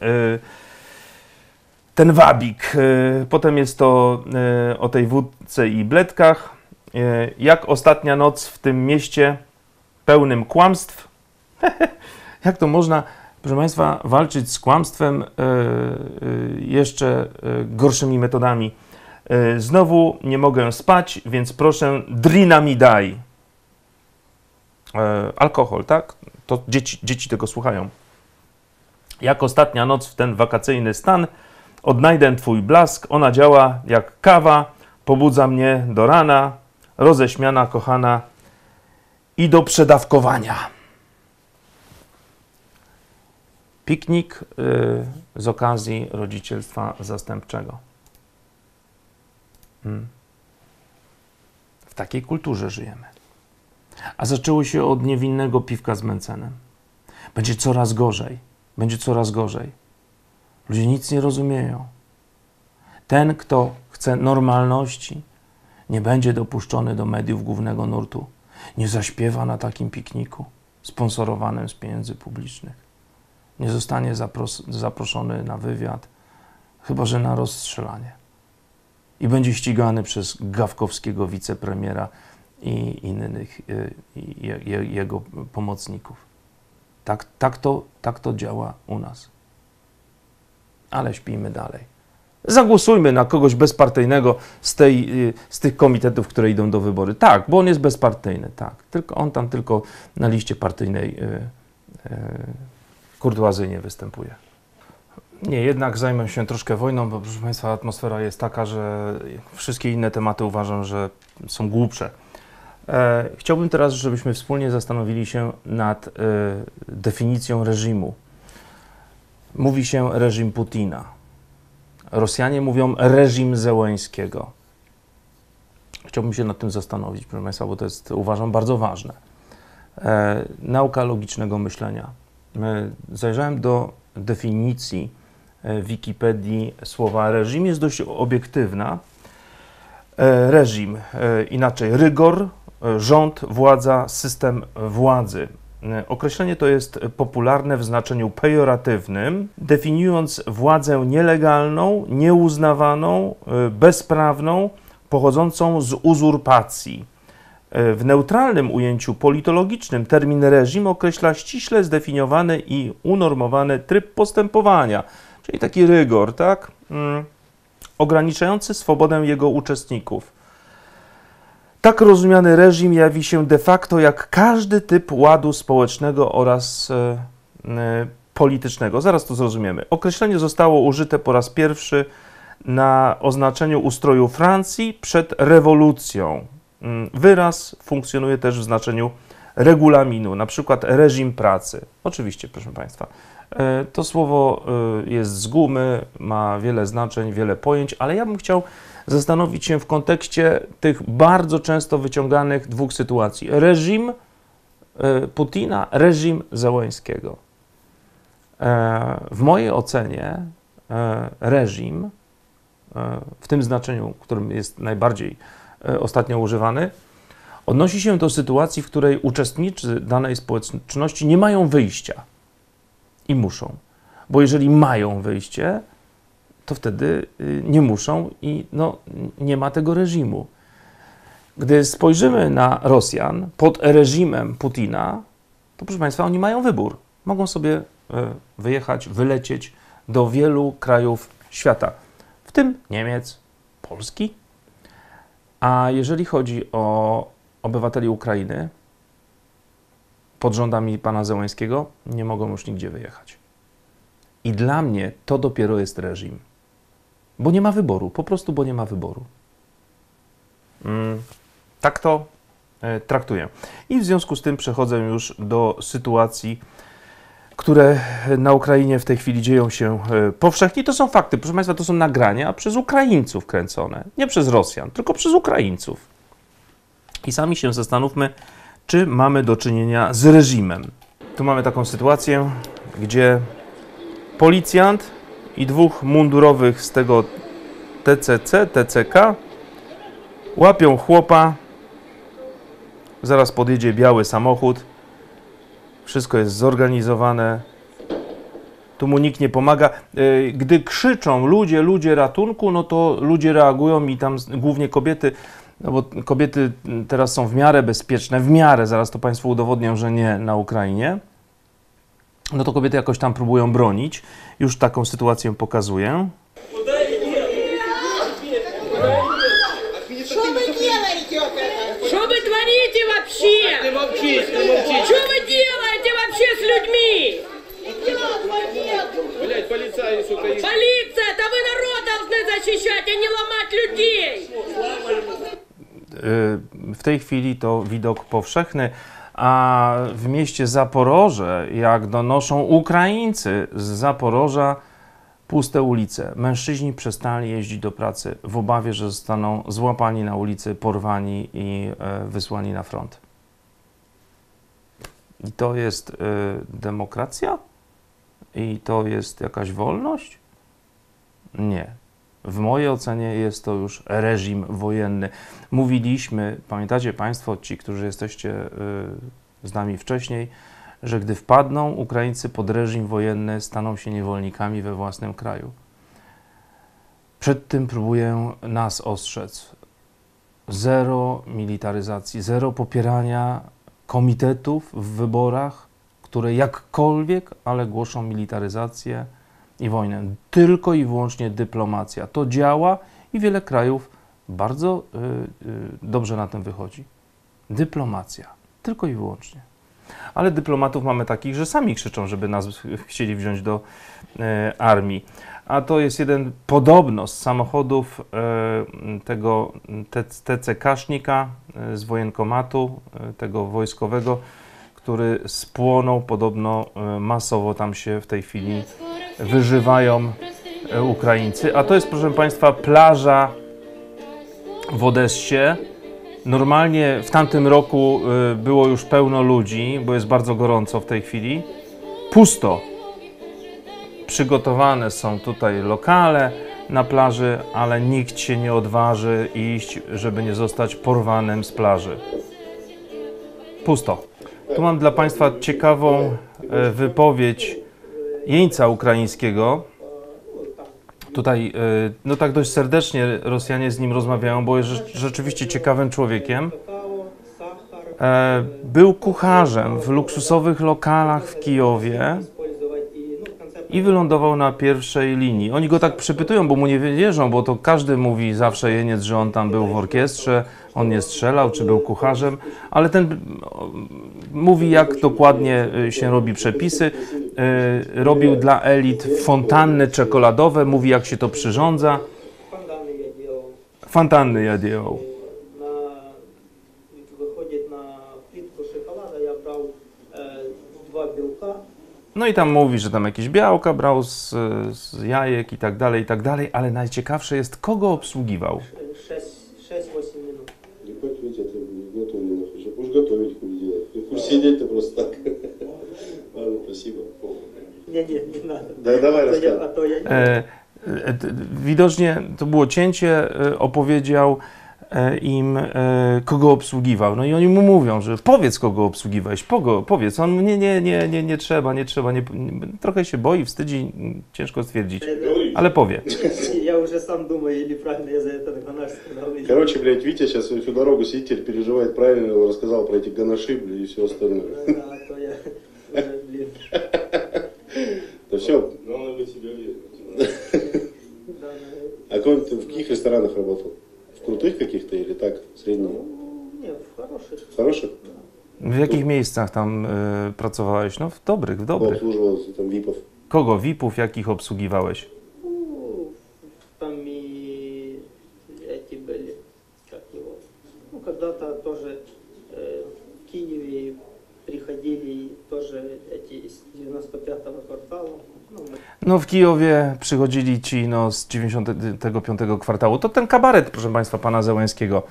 ten wabik. Potem jest to o tej wódce i bledkach. E, Jak ostatnia noc w tym mieście pełnym kłamstw. Jak to można, proszę Państwa, walczyć z kłamstwem e, e, jeszcze gorszymi metodami? Znowu nie mogę spać, więc proszę, drina mi daj. Alkohol, tak? To dzieci, dzieci tego słuchają. Jak ostatnia noc w ten wakacyjny stan, odnajdę Twój blask, ona działa jak kawa, pobudza mnie do rana, roześmiana, kochana i do przedawkowania. Piknik y, z okazji rodzicielstwa zastępczego. Mm. W takiej kulturze żyjemy. A zaczęło się od niewinnego piwka z Mencenem. Będzie coraz gorzej. Będzie coraz gorzej. Ludzie nic nie rozumieją. Ten, kto chce normalności, nie będzie dopuszczony do mediów głównego nurtu. Nie zaśpiewa na takim pikniku sponsorowanym z pieniędzy publicznych. Nie zostanie zapros- zaproszony na wywiad, chyba że na rozstrzelanie. I będzie ścigany przez gawkowskiego wicepremiera i innych y, je, je, jego pomocników. Tak, tak, to, tak to działa u nas. Ale śpijmy dalej. Zagłosujmy na kogoś bezpartyjnego z, tej, y, z tych komitetów, które idą do wybory. Tak, bo on jest bezpartyjny, tak. Tylko on tam tylko na liście partyjnej y, y, kurtuazyjnie występuje. Nie, jednak zajmę się troszkę wojną, bo proszę Państwa, atmosfera jest taka, że wszystkie inne tematy uważam, że są głupsze. E, chciałbym teraz, żebyśmy wspólnie zastanowili się nad e, definicją reżimu. Mówi się reżim Putina. Rosjanie mówią reżim Zełęńskiego. Chciałbym się nad tym zastanowić, proszę Państwa, bo to jest, uważam, bardzo ważne. E, nauka logicznego myślenia. E, zajrzałem do definicji e, Wikipedii słowa reżim. Jest dość obiektywna. E, reżim, e, inaczej rygor, e, rząd, władza, system władzy. E, Określenie to jest popularne w znaczeniu pejoratywnym, definiując władzę nielegalną, nieuznawaną, e, bezprawną, pochodzącą z uzurpacji. E, W neutralnym ujęciu politologicznym termin reżim określa ściśle zdefiniowany i unormowany tryb postępowania, czyli taki rygor, tak? Mm, ograniczający swobodę jego uczestników. Tak rozumiany reżim jawi się de facto jak każdy typ ładu społecznego oraz e, e, politycznego. Zaraz to zrozumiemy. Określenie zostało użyte po raz pierwszy na oznaczeniu ustroju Francji przed rewolucją. Mm, Wyraz funkcjonuje też w znaczeniu regulaminu, na przykład reżim pracy. Oczywiście, proszę Państwa, e, to słowo jest z gumy, ma wiele znaczeń, wiele pojęć, ale ja bym chciał zastanowić się w kontekście tych bardzo często wyciąganych dwóch sytuacji. Reżim e, Putina, reżim Zełańskiego. E, W mojej ocenie e, reżim, w tym znaczeniu, którym jest najbardziej ostatnio używany, odnosi się do sytuacji, w której uczestnicy danej społeczności nie mają wyjścia i muszą. Bo jeżeli mają wyjście, to wtedy y, nie muszą i no, nie ma tego reżimu. Gdy spojrzymy na Rosjan pod reżimem Putina, to proszę Państwa, oni mają wybór. Mogą sobie y, wyjechać, wylecieć do wielu krajów świata, w tym Niemiec, Polski. A jeżeli chodzi o obywateli Ukrainy pod rządami pana Zełańskiego, nie mogą już nigdzie wyjechać. I dla mnie to dopiero jest reżim. Bo nie ma wyboru, po prostu, bo nie ma wyboru. Mm, tak to e, traktuję. I w związku z tym przechodzę już do sytuacji, które na Ukrainie w tej chwili dzieją się e, powszechnie. To są fakty, proszę Państwa, to są nagrania przez Ukraińców kręcone. Nie przez Rosjan, tylko przez Ukraińców. I sami się zastanówmy, czy mamy do czynienia z reżimem. Tu mamy taką sytuację, gdzie policjant i dwóch mundurowych z tego TCC, TCK łapią chłopa. Zaraz podjedzie biały samochód. Wszystko jest zorganizowane. Tu mu nikt nie pomaga. Yy, Gdy krzyczą ludzie, ludzie ratunku, no to ludzie reagują i tam głównie kobiety, no bo kobiety teraz są w miarę bezpieczne, w miarę, zaraz to Państwu udowodnią, że nie na Ukrainie no to kobiety jakoś tam próbują bronić. Już taką sytuację pokazuję. Что вы делаете вот это? Что вы творите вообще? Не молчи, не молчи. Что вы делаете вообще с людьми? Блять, полицаи, сука, и- Полиция, да вы народ должны защищать, а не ломать людей. Yy, W tej chwili to widok powszechny, A w mieście Zaporoże, jak donoszą Ukraińcy z Zaporoża, puste ulice. Mężczyźni przestali jeździć do pracy w obawie, że zostaną złapani na ulicy, porwani i e, wysłani na front. I to jest e, demokracja? I to jest jakaś wolność? Nie. W mojej ocenie jest to już reżim wojenny. Mówiliśmy, pamiętacie Państwo, ci, którzy jesteście y, z nami wcześniej, że gdy wpadną Ukraińcy pod reżim wojenny, staną się niewolnikami we własnym kraju. Przed tym próbuję nas ostrzec. Zero militaryzacji, zero popierania komitetów w wyborach, które jakkolwiek, ale głoszą militaryzację i wojnę. Tylko i wyłącznie dyplomacja. To działa i wiele krajów bardzo y, y, dobrze na tym wychodzi. Dyplomacja. Tylko i wyłącznie. Ale dyplomatów mamy takich, że sami krzyczą, żeby nas chcieli wziąć do e, armii. A to jest jeden podobno z samochodów e, tego TCK-sznika e, z wojenkomatu, e, tego wojskowego, który spłonął podobno e, masowo tam się w tej chwili wyżywają e, Ukraińcy. A to jest, proszę Państwa, plaża w Odessie. Normalnie w tamtym roku y, było już pełno ludzi, bo jest bardzo gorąco w tej chwili. Pusto. Przygotowane są tutaj lokale na plaży, ale nikt się nie odważy iść, żeby nie zostać porwanym z plaży. Pusto. Tu mam dla Państwa ciekawą e, wypowiedź jeńca ukraińskiego. Tutaj, e, no tak dość serdecznie Rosjanie z nim rozmawiają, bo jest rze- rzeczywiście ciekawym człowiekiem. E, Był kucharzem w luksusowych lokalach w Kijowie i wylądował na pierwszej linii. Oni go tak przepytują, bo mu nie wierzą, bo to każdy mówi zawsze jeniec, że on tam był w orkiestrze, on nie strzelał, czy był kucharzem, ale ten mówi, jak dokładnie y, się robi przepisy. Y, robił dla elit fontanny czekoladowe, mówi, jak się to przyrządza. Fontanny jadł. No i tam mówi, że tam jakieś białka brał z, z jajek i tak dalej, i tak dalej, ale najciekawsze jest, kogo obsługiwał. 6-8 минут. Ебать, Витя, ты не готовый нахуй. Чтоб уж готовить хуй делать. Ты хуй сидеть-то просто так. Ладно, спасибо. Не, не, не надо. Да давай А то я, рассказывай. а то я не. E, e, d- widocznie to było cięcie, e, opowiedział e, im, e, kogo obsługiwał. No i oni mu mówią, że powiedz, kogo obsługiwałeś, pogo, powiedz. On nie, nie, nie, nie, nie trzeba, nie trzeba, nie, trochę się boi, wstydzi, m, ciężko stwierdzić, ale powie. Я уже сам думаю, или правильно я за это ганаш сказал. или- Короче, блядь, Витя сейчас всю дорогу сидит, теперь переживает, правильно он рассказал про эти ганаши, блядь, и все остальное. Да, а то я уже, блин. Да все. Главное быть себе уверенным. Да, да. А какой ты в каких ресторанах работал? В крутых каких-то или так, средних? Ну, не, в хороших. Хороших? W jakich miejscach tam e, pracowałeś? No w dobrych, w Кто dobrych. обслуживал там випов? Kogo, VIP-ów, jakich obsługiwałeś? Ну, там и эти были, как его, ну, когда-то тоже э, в Киеве приходили тоже эти из 95-го квартала. No w Kijowie przychodzili ci no, z 95 kwartału. To ten kabaret, proszę Państwa, pana Zełęskiego.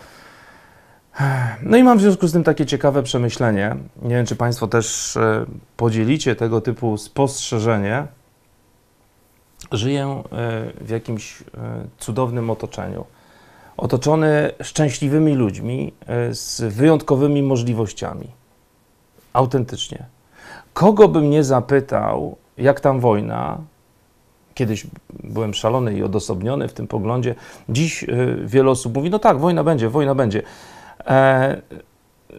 No i mam w związku z tym takie ciekawe przemyślenie. Nie wiem, czy Państwo też e, podzielicie tego typu spostrzeżenie. Żyję e, w jakimś e, cudownym otoczeniu. Otoczony szczęśliwymi ludźmi z wyjątkowymi możliwościami. Autentycznie. Kogo bym nie zapytał, jak tam wojna, kiedyś byłem szalony i odosobniony w tym poglądzie, dziś y, wiele osób mówi, no tak, wojna będzie, wojna będzie. E,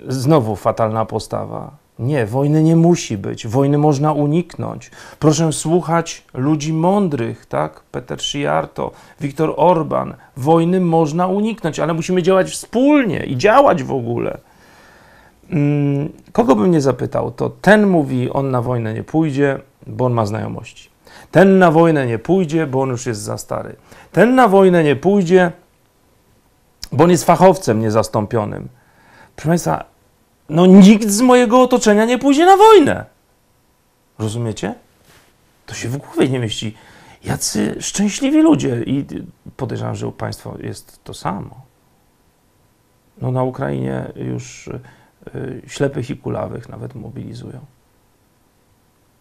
znowu fatalna postawa. Nie, wojny nie musi być, wojny można uniknąć. Proszę słuchać ludzi mądrych, tak? Peter Sziarto, Viktor Orban. Wojny można uniknąć, ale musimy działać wspólnie i działać w ogóle. Mm, Kogo bym nie zapytał, to ten mówi, on na wojnę nie pójdzie, bo on ma znajomości. Ten na wojnę nie pójdzie, bo on już jest za stary. Ten na wojnę nie pójdzie, bo on jest fachowcem niezastąpionym. Proszę Państwa, no nikt z mojego otoczenia nie pójdzie na wojnę. Rozumiecie? To się w głowie nie mieści. Jacy szczęśliwi ludzie. I podejrzewam, że u Państwa jest to samo. No na Ukrainie już y, ślepych i kulawych nawet mobilizują.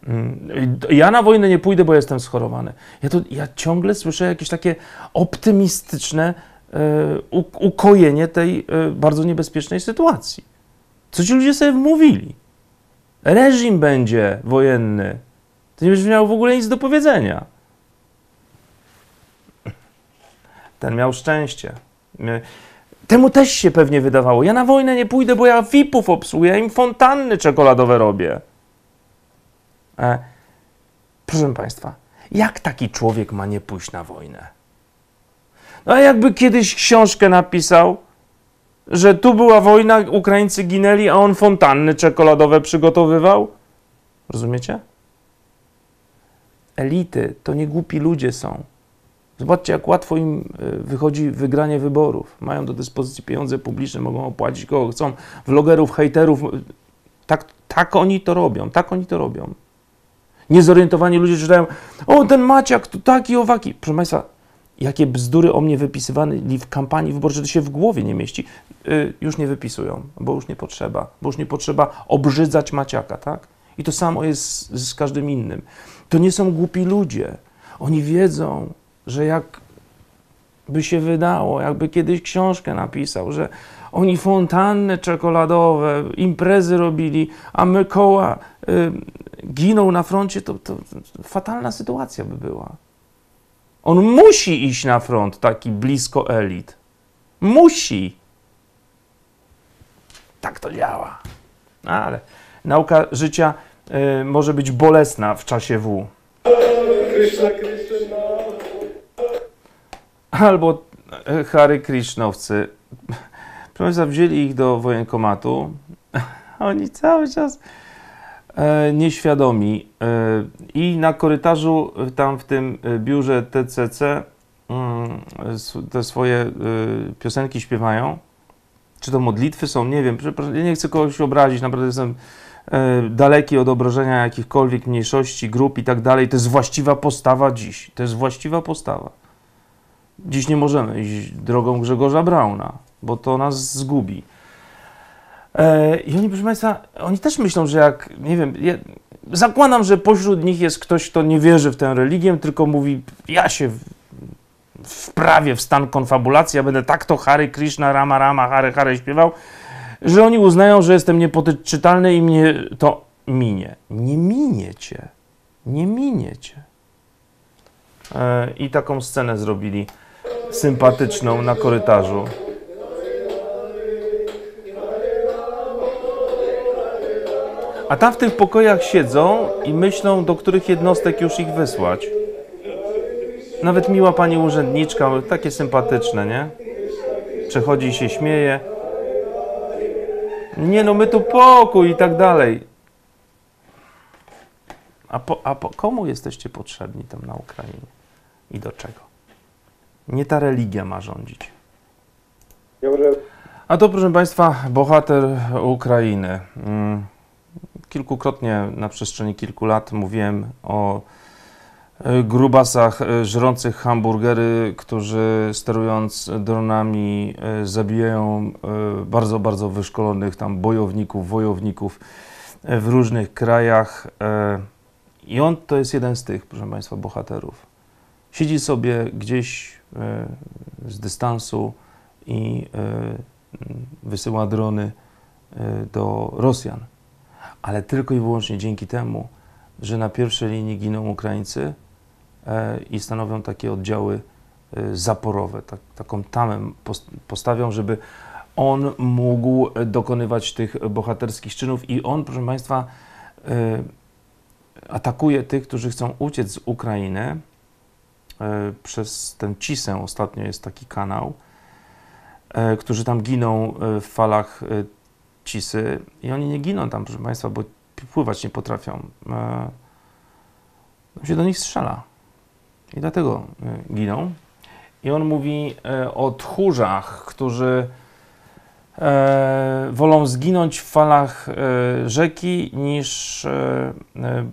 Mm, Ja na wojnę nie pójdę, bo jestem schorowany. Ja, to, ja ciągle słyszę jakieś takie optymistyczne e, ukojenie tej e, bardzo niebezpiecznej sytuacji. Co ci ludzie sobie wmówili? Reżim będzie wojenny. Ty nie będziesz miał w ogóle nic do powiedzenia. Ten miał szczęście. My- Temu też się pewnie wydawało. Ja na wojnę nie pójdę, bo ja VIP-ów obsługuję, ja im fontanny czekoladowe robię. E, proszę Państwa, jak taki człowiek ma nie pójść na wojnę? No a jakby kiedyś książkę napisał, że tu była wojna, Ukraińcy ginęli, a on fontanny czekoladowe przygotowywał? Rozumiecie? Elity to nie głupi ludzie są. Zobaczcie, jak łatwo im e, wychodzi wygranie wyborów. Mają do dyspozycji pieniądze publiczne, mogą opłacić kogo chcą, vlogerów, hejterów. Tak, tak oni to robią, tak oni to robią. Niezorientowani ludzie czytają, o ten Maciak, to taki, owaki. Proszę Państwa, jakie bzdury o mnie wypisywali w kampanii wyborczej, to się w głowie nie mieści. Y, już nie wypisują, bo już nie potrzeba, bo już nie potrzeba obrzydzać Maciaka, tak? I to samo jest z, z każdym innym. To nie są głupi ludzie. Oni wiedzą, że jak by się wydało, jakby kiedyś książkę napisał, że oni fontanny czekoladowe, imprezy robili, a my koła y, giną na froncie, to, to fatalna sytuacja by była. On musi iść na front taki blisko elit. Musi. Tak to działa. Ale nauka życia y, może być bolesna w czasie W. Albo e, Hary Krishnowcy. Proszę wzięli ich do wojenkomatu. Oni cały czas nieświadomi. E, I na korytarzu, e, tam w tym e, biurze TCC, mm, te swoje e, piosenki śpiewają. Czy to modlitwy są? Nie wiem. Przepraszam, ja nie chcę kogoś obrazić. Naprawdę jestem e, daleki od obrażenia jakichkolwiek mniejszości, grup i tak dalej. To jest właściwa postawa dziś. To jest właściwa postawa. Dziś nie możemy iść drogą Grzegorza Brauna, bo to nas zgubi. E, I oni, proszę Państwa, oni też myślą, że jak, nie wiem, ja zakładam, że pośród nich jest ktoś, kto nie wierzy w tę religię, tylko mówi, ja się wprawię w stan konfabulacji, ja będę tak to Hare Krishna, Rama Rama, Hare Hare śpiewał, że oni uznają, że jestem niepoczytalny i mnie to minie. Nie minie cię. Nie minie cię. E, I taką scenę zrobili sympatyczną na korytarzu. A tam w tych pokojach siedzą i myślą, do których jednostek już ich wysłać. Nawet miła pani urzędniczka, takie sympatyczne, nie? Przechodzi i się śmieje. Nie no, my tu pokój i tak dalej. A, po, a po, komu jesteście potrzebni tam na Ukrainie? I do czego? Nie ta religia ma rządzić. A to, proszę Państwa, bohater Ukrainy. Mm, Kilkukrotnie na przestrzeni kilku lat mówiłem o e, grubasach e, żrących hamburgery, którzy sterując dronami e, zabijają bardzo, bardzo wyszkolonych tam bojowników, wojowników w różnych krajach. I on to jest jeden z tych, proszę Państwa, bohaterów. Siedzi sobie gdzieś z dystansu i wysyła drony do Rosjan. Ale tylko i wyłącznie dzięki temu, że na pierwszej linii giną Ukraińcy e, i stanowią takie oddziały e, zaporowe, tak, taką tamę pos- postawią, żeby on mógł dokonywać tych bohaterskich czynów. I on, proszę Państwa, e, atakuje tych, którzy chcą uciec z Ukrainy przez ten Cisę, ostatnio jest taki kanał, którzy tam giną w falach Cisy i oni nie giną tam, proszę Państwa, bo pływać nie potrafią. E, się do nich strzela i dlatego e, giną. I on mówi e, o tchórzach, którzy e, wolą zginąć w falach rzeki niż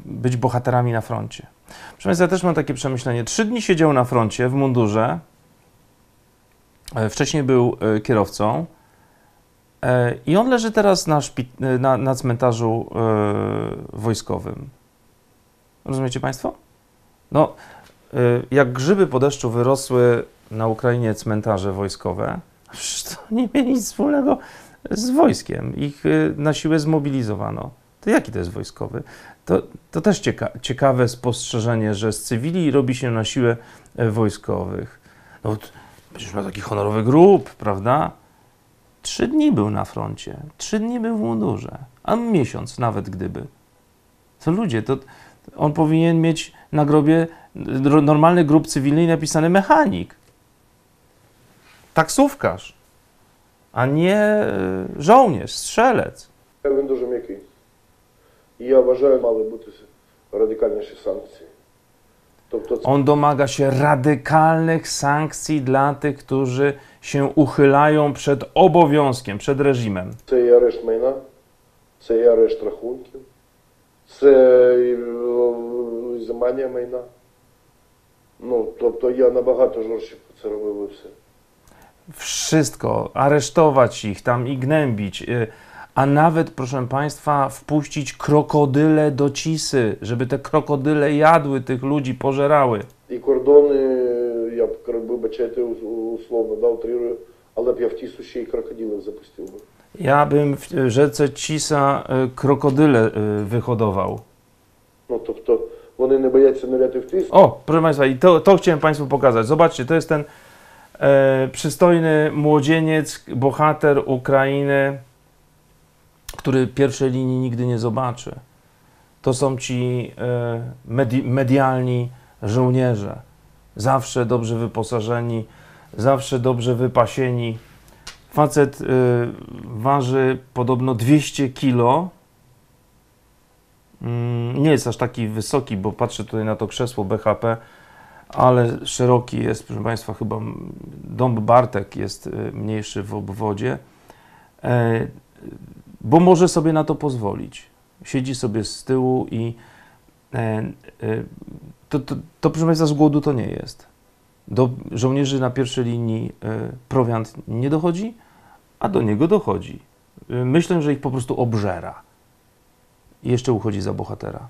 być bohaterami na froncie. Proszę Państwa, ja też mam takie przemyślenie. Trzy dni siedział na froncie w mundurze. Wcześniej był kierowcą. E, I on leży teraz na, e, na, na cmentarzu e, wojskowym. Rozumiecie Państwo? No, e, jak grzyby po deszczu wyrosły na Ukrainie cmentarze wojskowe, przecież to nie mieli nic wspólnego z wojskiem. Ich y, na siłę zmobilizowano. To jaki to jest wojskowy? To, to też cieka- ciekawe spostrzeżenie, że z cywili robi się na siłę wojskowych. No, przecież miał taki honorowy grób, prawda? Trzy dni był na froncie, trzy dni był w mundurze, a miesiąc nawet gdyby. To ludzie, to on powinien mieć na grobie normalny grup cywilny napisany mechanik. Taksówkarz, a nie e, żołnierz, strzelec. Ja byłem dużo miękki. I ja uważałem małe buty radykalniejsze sankcje. Тобто це On domaga się radykalnych sankcji dla tych, którzy się uchylają przed obowiązkiem, przed reżimem. Це і арешт майна, це і арешт рахунків, це і е, зимання майна. Ну, тобто я набагато жорстче це робив і все. Wszystko, aresztować ich, tam i gnębić, y, a nawet, proszę Państwa, wpuścić krokodyle do cisy, żeby te krokodyle jadły tych ludzi, pożerały. І кордони, я б кр- вибачайте, ус- условно да, утрирую, але б я в тісу ще й крокодилів запустив би. Ja bym w rzece Cisa y, krokodyle y, wyhodował. Ну, тобто вони не бояться ниряти в тиск, O, proszę Państwa, i to, to chciałem Państwu pokazać. Zobaczcie, to jest ten e, przystojny młodzieniec, bohater Ukrainy, który pierwszej linii nigdy nie zobaczy. To są ci e, medi, medialni żołnierze. Zawsze dobrze wyposażeni, zawsze dobrze wypasieni. Facet e, waży podobno 200 kilo. Mm, Nie jest aż taki wysoki, bo patrzę tutaj na to krzesło BHP, ale szeroki jest, proszę Państwa, chyba dąb Bartek jest y, mniejszy w obwodzie, e, bo może sobie na to pozwolić. Siedzi sobie z tyłu i e, e, to, to, to, proszę Państwa, z głodu to nie jest. Do żołnierzy na pierwszej linii e, prowiant nie dochodzi, a do niego dochodzi. E, Myślę, że ich po prostu obżera i jeszcze uchodzi za bohatera.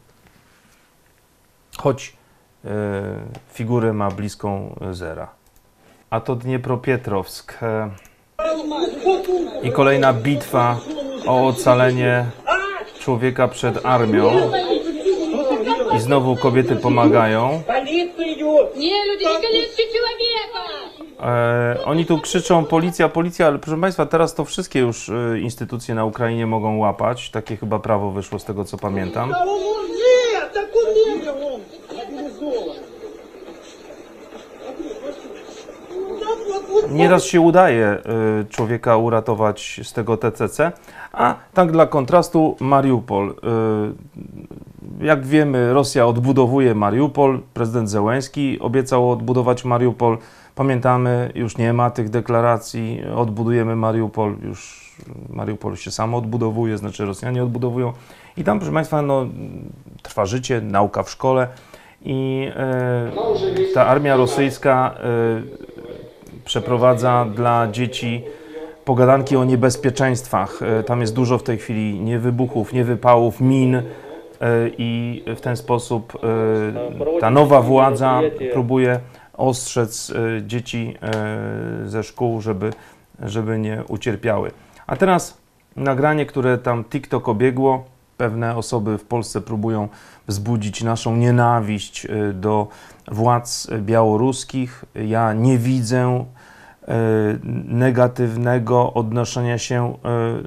Choć e, figurę ma bliską e, zera. A to Dniepropietrowsk. E, I kolejna bitwa o ocalenie człowieka przed armią. I znowu kobiety pomagają. E, oni tu krzyczą policja, policja, ale proszę Państwa, teraz to wszystkie już e, instytucje na Ukrainie mogą łapać. Takie chyba prawo wyszło z tego, co pamiętam. Nieraz się udaje y, człowieka uratować z tego TCC, a tak dla kontrastu Mariupol. Y, jak wiemy, Rosja odbudowuje Mariupol, prezydent Zełenski obiecał odbudować Mariupol. Pamiętamy, już nie ma tych deklaracji, odbudujemy Mariupol, już Mariupol się sam odbudowuje, znaczy Rosjanie odbudowują. I tam, proszę Państwa, no, trwa życie, nauka w szkole i y, ta armia rosyjska przeprowadza dla dzieci pogadanki o niebezpieczeństwach. E, Tam jest dużo w tej chwili niewybuchów, niewypałów, min e, i w ten sposób e, ta nowa władza próbuje ostrzec dzieci ze szkół, żeby, żeby nie ucierpiały. A teraz nagranie, które tam TikTok obiegło. Pewne osoby w Polsce próbują wzbudzić naszą nienawiść do władz białoruskich. Ja nie widzę negatywnego odnoszenia się e,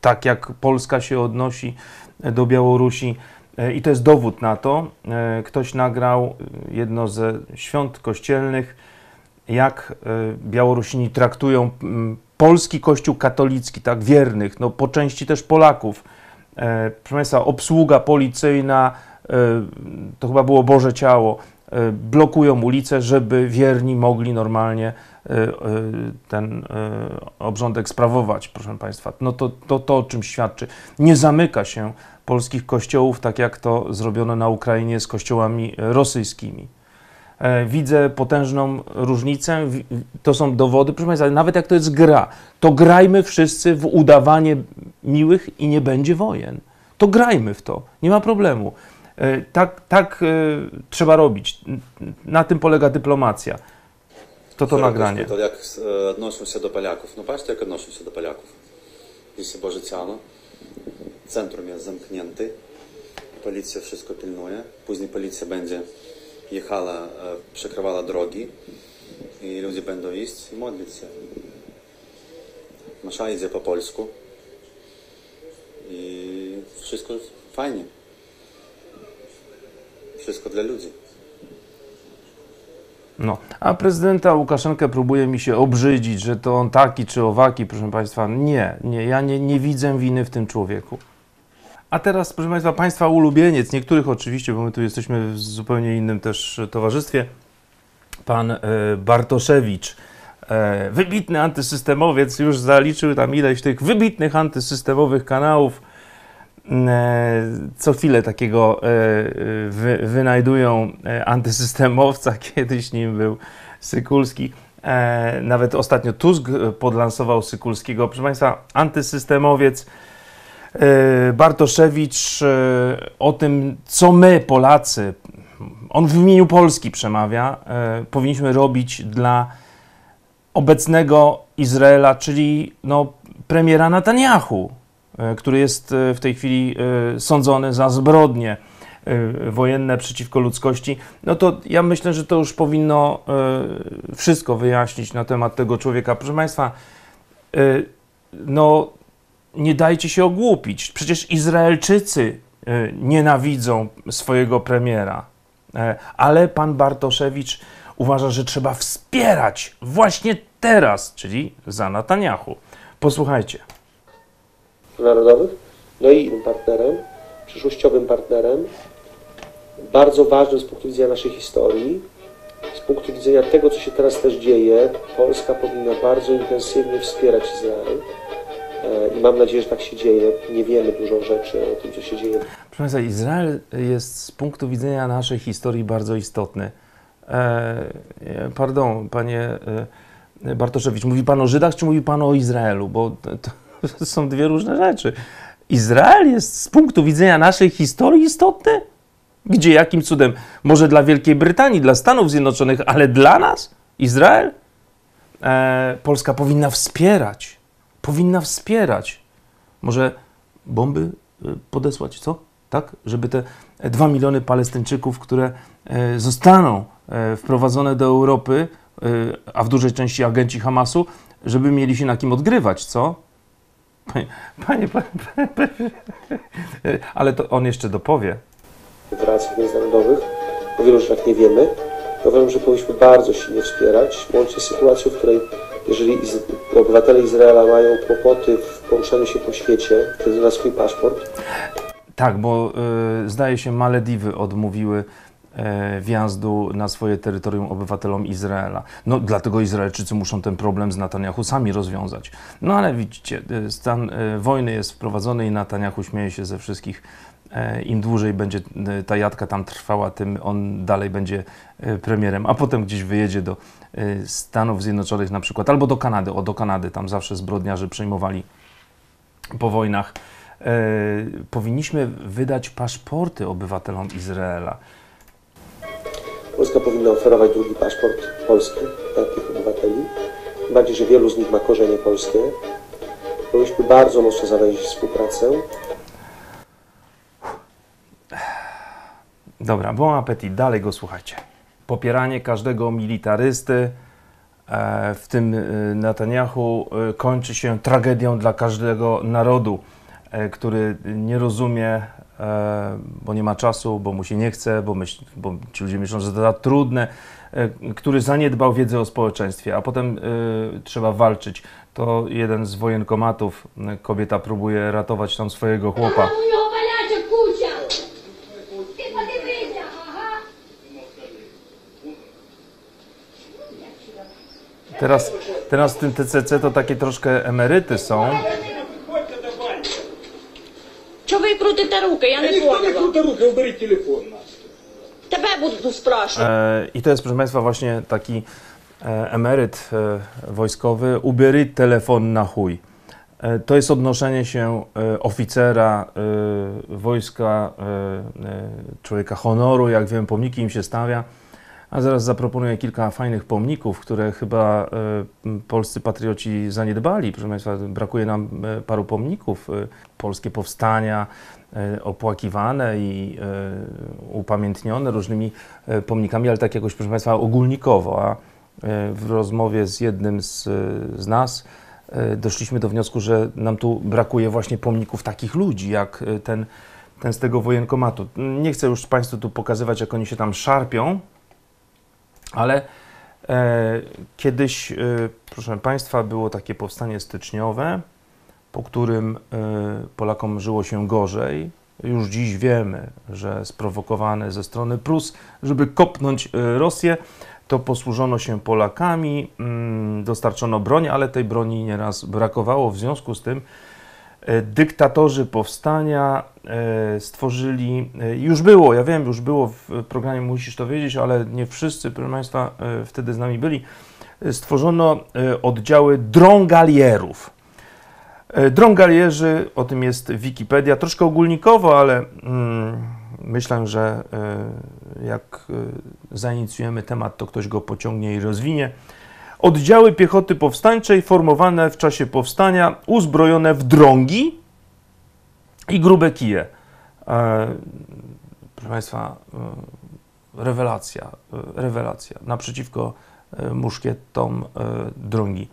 tak, jak Polska się odnosi do Białorusi. E, I to jest dowód na to. E, Ktoś nagrał jedno ze świąt kościelnych, jak e, Białorusini traktują polski kościół katolicki, tak, wiernych, no po części też Polaków. E, Proszę Państwa, obsługa policyjna, e, to chyba było Boże Ciało, e, blokują ulice, żeby wierni mogli normalnie e, e, ten e, obrządek sprawować, proszę Państwa. No to, to to o czym świadczy. Nie zamyka się polskich kościołów, tak jak to zrobiono na Ukrainie z kościołami rosyjskimi. E, Widzę potężną różnicę. To są dowody, proszę Państwa, nawet jak to jest gra, to grajmy wszyscy w udawanie miłych i nie będzie wojen. To grajmy w to, nie ma problemu. E, tak, tak e, trzeba robić. Na tym polega dyplomacja. To to nagranie. Pytał, jak e, odnoszą się do Polaków. No patrzcie, jak odnoszą się do Polaków. Jeśli Bożyciano, centrum jest zamknięte, policja wszystko pilnuje, później policja będzie jechała, przekrywała drogi i ludzie będą iść i modlić się. Masza idzie po polsku i wszystko fajnie. Wszystko dla ludzi. No, a prezydenta Łukaszenkę próbuje mi się obrzydzić, że to on taki czy owaki, proszę Państwa. Nie, nie, ja nie, nie widzę winy w tym człowieku. A teraz, proszę Państwa, Państwa ulubieniec, niektórych oczywiście, bo my tu jesteśmy w zupełnie innym też towarzystwie, pan e, Bartoszewicz, e, wybitny antysystemowiec, już zaliczył tam ileś tych wybitnych antysystemowych kanałów. E, co chwilę takiego e, e, wy, wynajdują antysystemowca, kiedyś nim był Sykulski. Nawet ostatnio Tusk podlansował Sykulskiego. Proszę Państwa, antysystemowiec Bartoszewicz o tym, co my, Polacy, on w imieniu Polski przemawia, powinniśmy robić dla obecnego Izraela, czyli no, premiera Netanyahu, który jest e, w tej chwili e, sądzony za zbrodnie e, wojenne przeciwko ludzkości, no to ja myślę, że to już powinno e, wszystko wyjaśnić na temat tego człowieka. Proszę Państwa, e, no nie dajcie się ogłupić. Przecież Izraelczycy e, nienawidzą swojego premiera. E, Ale pan Bartoszewicz uważa, że trzeba wspierać właśnie teraz, czyli za Netanyahu. Posłuchajcie. Narodowych, no i partnerem, przyszłościowym partnerem, bardzo ważnym z punktu widzenia naszej historii, z punktu widzenia tego, co się teraz też dzieje. Polska powinna bardzo intensywnie wspierać Izrael E, i mam nadzieję, że tak się dzieje. Nie wiemy dużo rzeczy o tym, co się dzieje Proszę Państwa, Izrael jest z punktu widzenia naszej historii bardzo istotny. E, e, pardon, panie Bartoszewicz, mówi pan o Żydach, czy mówi pan o Izraelu? Bo to są dwie różne rzeczy. Izrael jest z punktu widzenia naszej historii istotny? Gdzie, jakim cudem? Może dla Wielkiej Brytanii, dla Stanów Zjednoczonych, ale dla nas? Izrael? E, Polska powinna wspierać. Powinna wspierać. Może bomby y, podesłać, co? Tak? Żeby te dwa miliony Palestyńczyków, które e, zostaną e, wprowadzone do Europy, e, a w dużej części agenci Hamasu, żeby mieli się na kim odgrywać, co? Panie, panie, panie, panie, ale to on jeszcze dopowie. w relacjach międzynarodowych. O wielu rzeczach nie wiemy. Uważam, że powinniśmy bardzo silnie wspierać, łącznie z sytuacją, w której jeżeli obywatele Izraela mają kłopoty w poruszaniu się po świecie, wtedy na swój paszport, Tak, bo y, zdaje się Malediwy odmówiły wjazdu na swoje terytorium obywatelom Izraela. No dlatego Izraelczycy muszą ten problem z Netanyahu sami rozwiązać. No ale widzicie, y, stan y, wojny jest wprowadzony i Netanyahu śmieje się ze wszystkich. E, Im dłużej będzie ta jadka tam trwała, tym on dalej będzie premierem, a potem gdzieś wyjedzie do Stanów Zjednoczonych na przykład, albo do Kanady. O, do Kanady, tam zawsze zbrodniarze przejmowali po wojnach. E, powinniśmy wydać paszporty obywatelom Izraela. Polska powinna oferować drugi paszport polski tych obywateli. Tym bardziej, że wielu z nich ma korzenie polskie. Powinniśmy bardzo mocno zawęzić współpracę. Dobra, bon appetit, dalej go słuchajcie. Popieranie każdego militarysty, e, w tym e, Netanyahu, e, kończy się tragedią dla każdego narodu, który nie rozumie, E, bo nie ma czasu, bo mu się nie chce, bo, myśl, bo ci ludzie myślą, że to za trudne, e, który zaniedbał wiedzę o społeczeństwie, a potem e, trzeba walczyć. To jeden z wojenkomatów, kobieta próbuje ratować tam swojego chłopa. Teraz, teraz w tym TCC to takie troszkę emeryty są. Чого ви крутите руки? Я не Никто не поняла. круто руки, убери телефон. нахуй. Тебе буду спрашивати. E, I to jest, proszę Państwa, właśnie taki e, emeryt e, wojskowy. Ubiery telefon na chuj. E, to jest odnoszenie się e, oficera e, wojska, e, e, człowieka honoru, jak wiem, pomniki im się stawia. A zaraz zaproponuję kilka fajnych pomników, które chyba e, polscy patrioci zaniedbali. Proszę Państwa, brakuje nam e, paru pomników. E, polskie powstania opłakiwane i upamiętnione różnymi pomnikami, ale tak jakoś, proszę Państwa, ogólnikowo. A w rozmowie z jednym z, z nas doszliśmy do wniosku, że nam tu brakuje właśnie pomników takich ludzi, jak ten, ten z tego wojenkomatu. Nie chcę już Państwu tu pokazywać, jak oni się tam szarpią, ale e, kiedyś, e, proszę Państwa, było takie powstanie styczniowe, po którym e, Polakom żyło się gorzej. Już dziś wiemy, że sprowokowane ze strony Prus, żeby kopnąć e, Rosję, to posłużono się Polakami, mm, dostarczono broń, ale tej broni nieraz brakowało. W związku z tym dyktatorzy powstania e, stworzyli, e, już było, ja wiem, już było w programie Musisz to wiedzieć, ale nie wszyscy, proszę Państwa, e, wtedy z nami byli, E, stworzono e, oddziały drągalierów. E, Drągalierzy, o tym jest Wikipedia, troszkę ogólnikowo, ale mm, myślę, że e, jak e, zainicjujemy temat, to ktoś go pociągnie i rozwinie. Oddziały piechoty powstańczej formowane w czasie powstania, uzbrojone w drągi i grube kije. E, proszę Państwa, e, rewelacja, e, rewelacja. Naprzeciwko e, muszkietom e, drągi.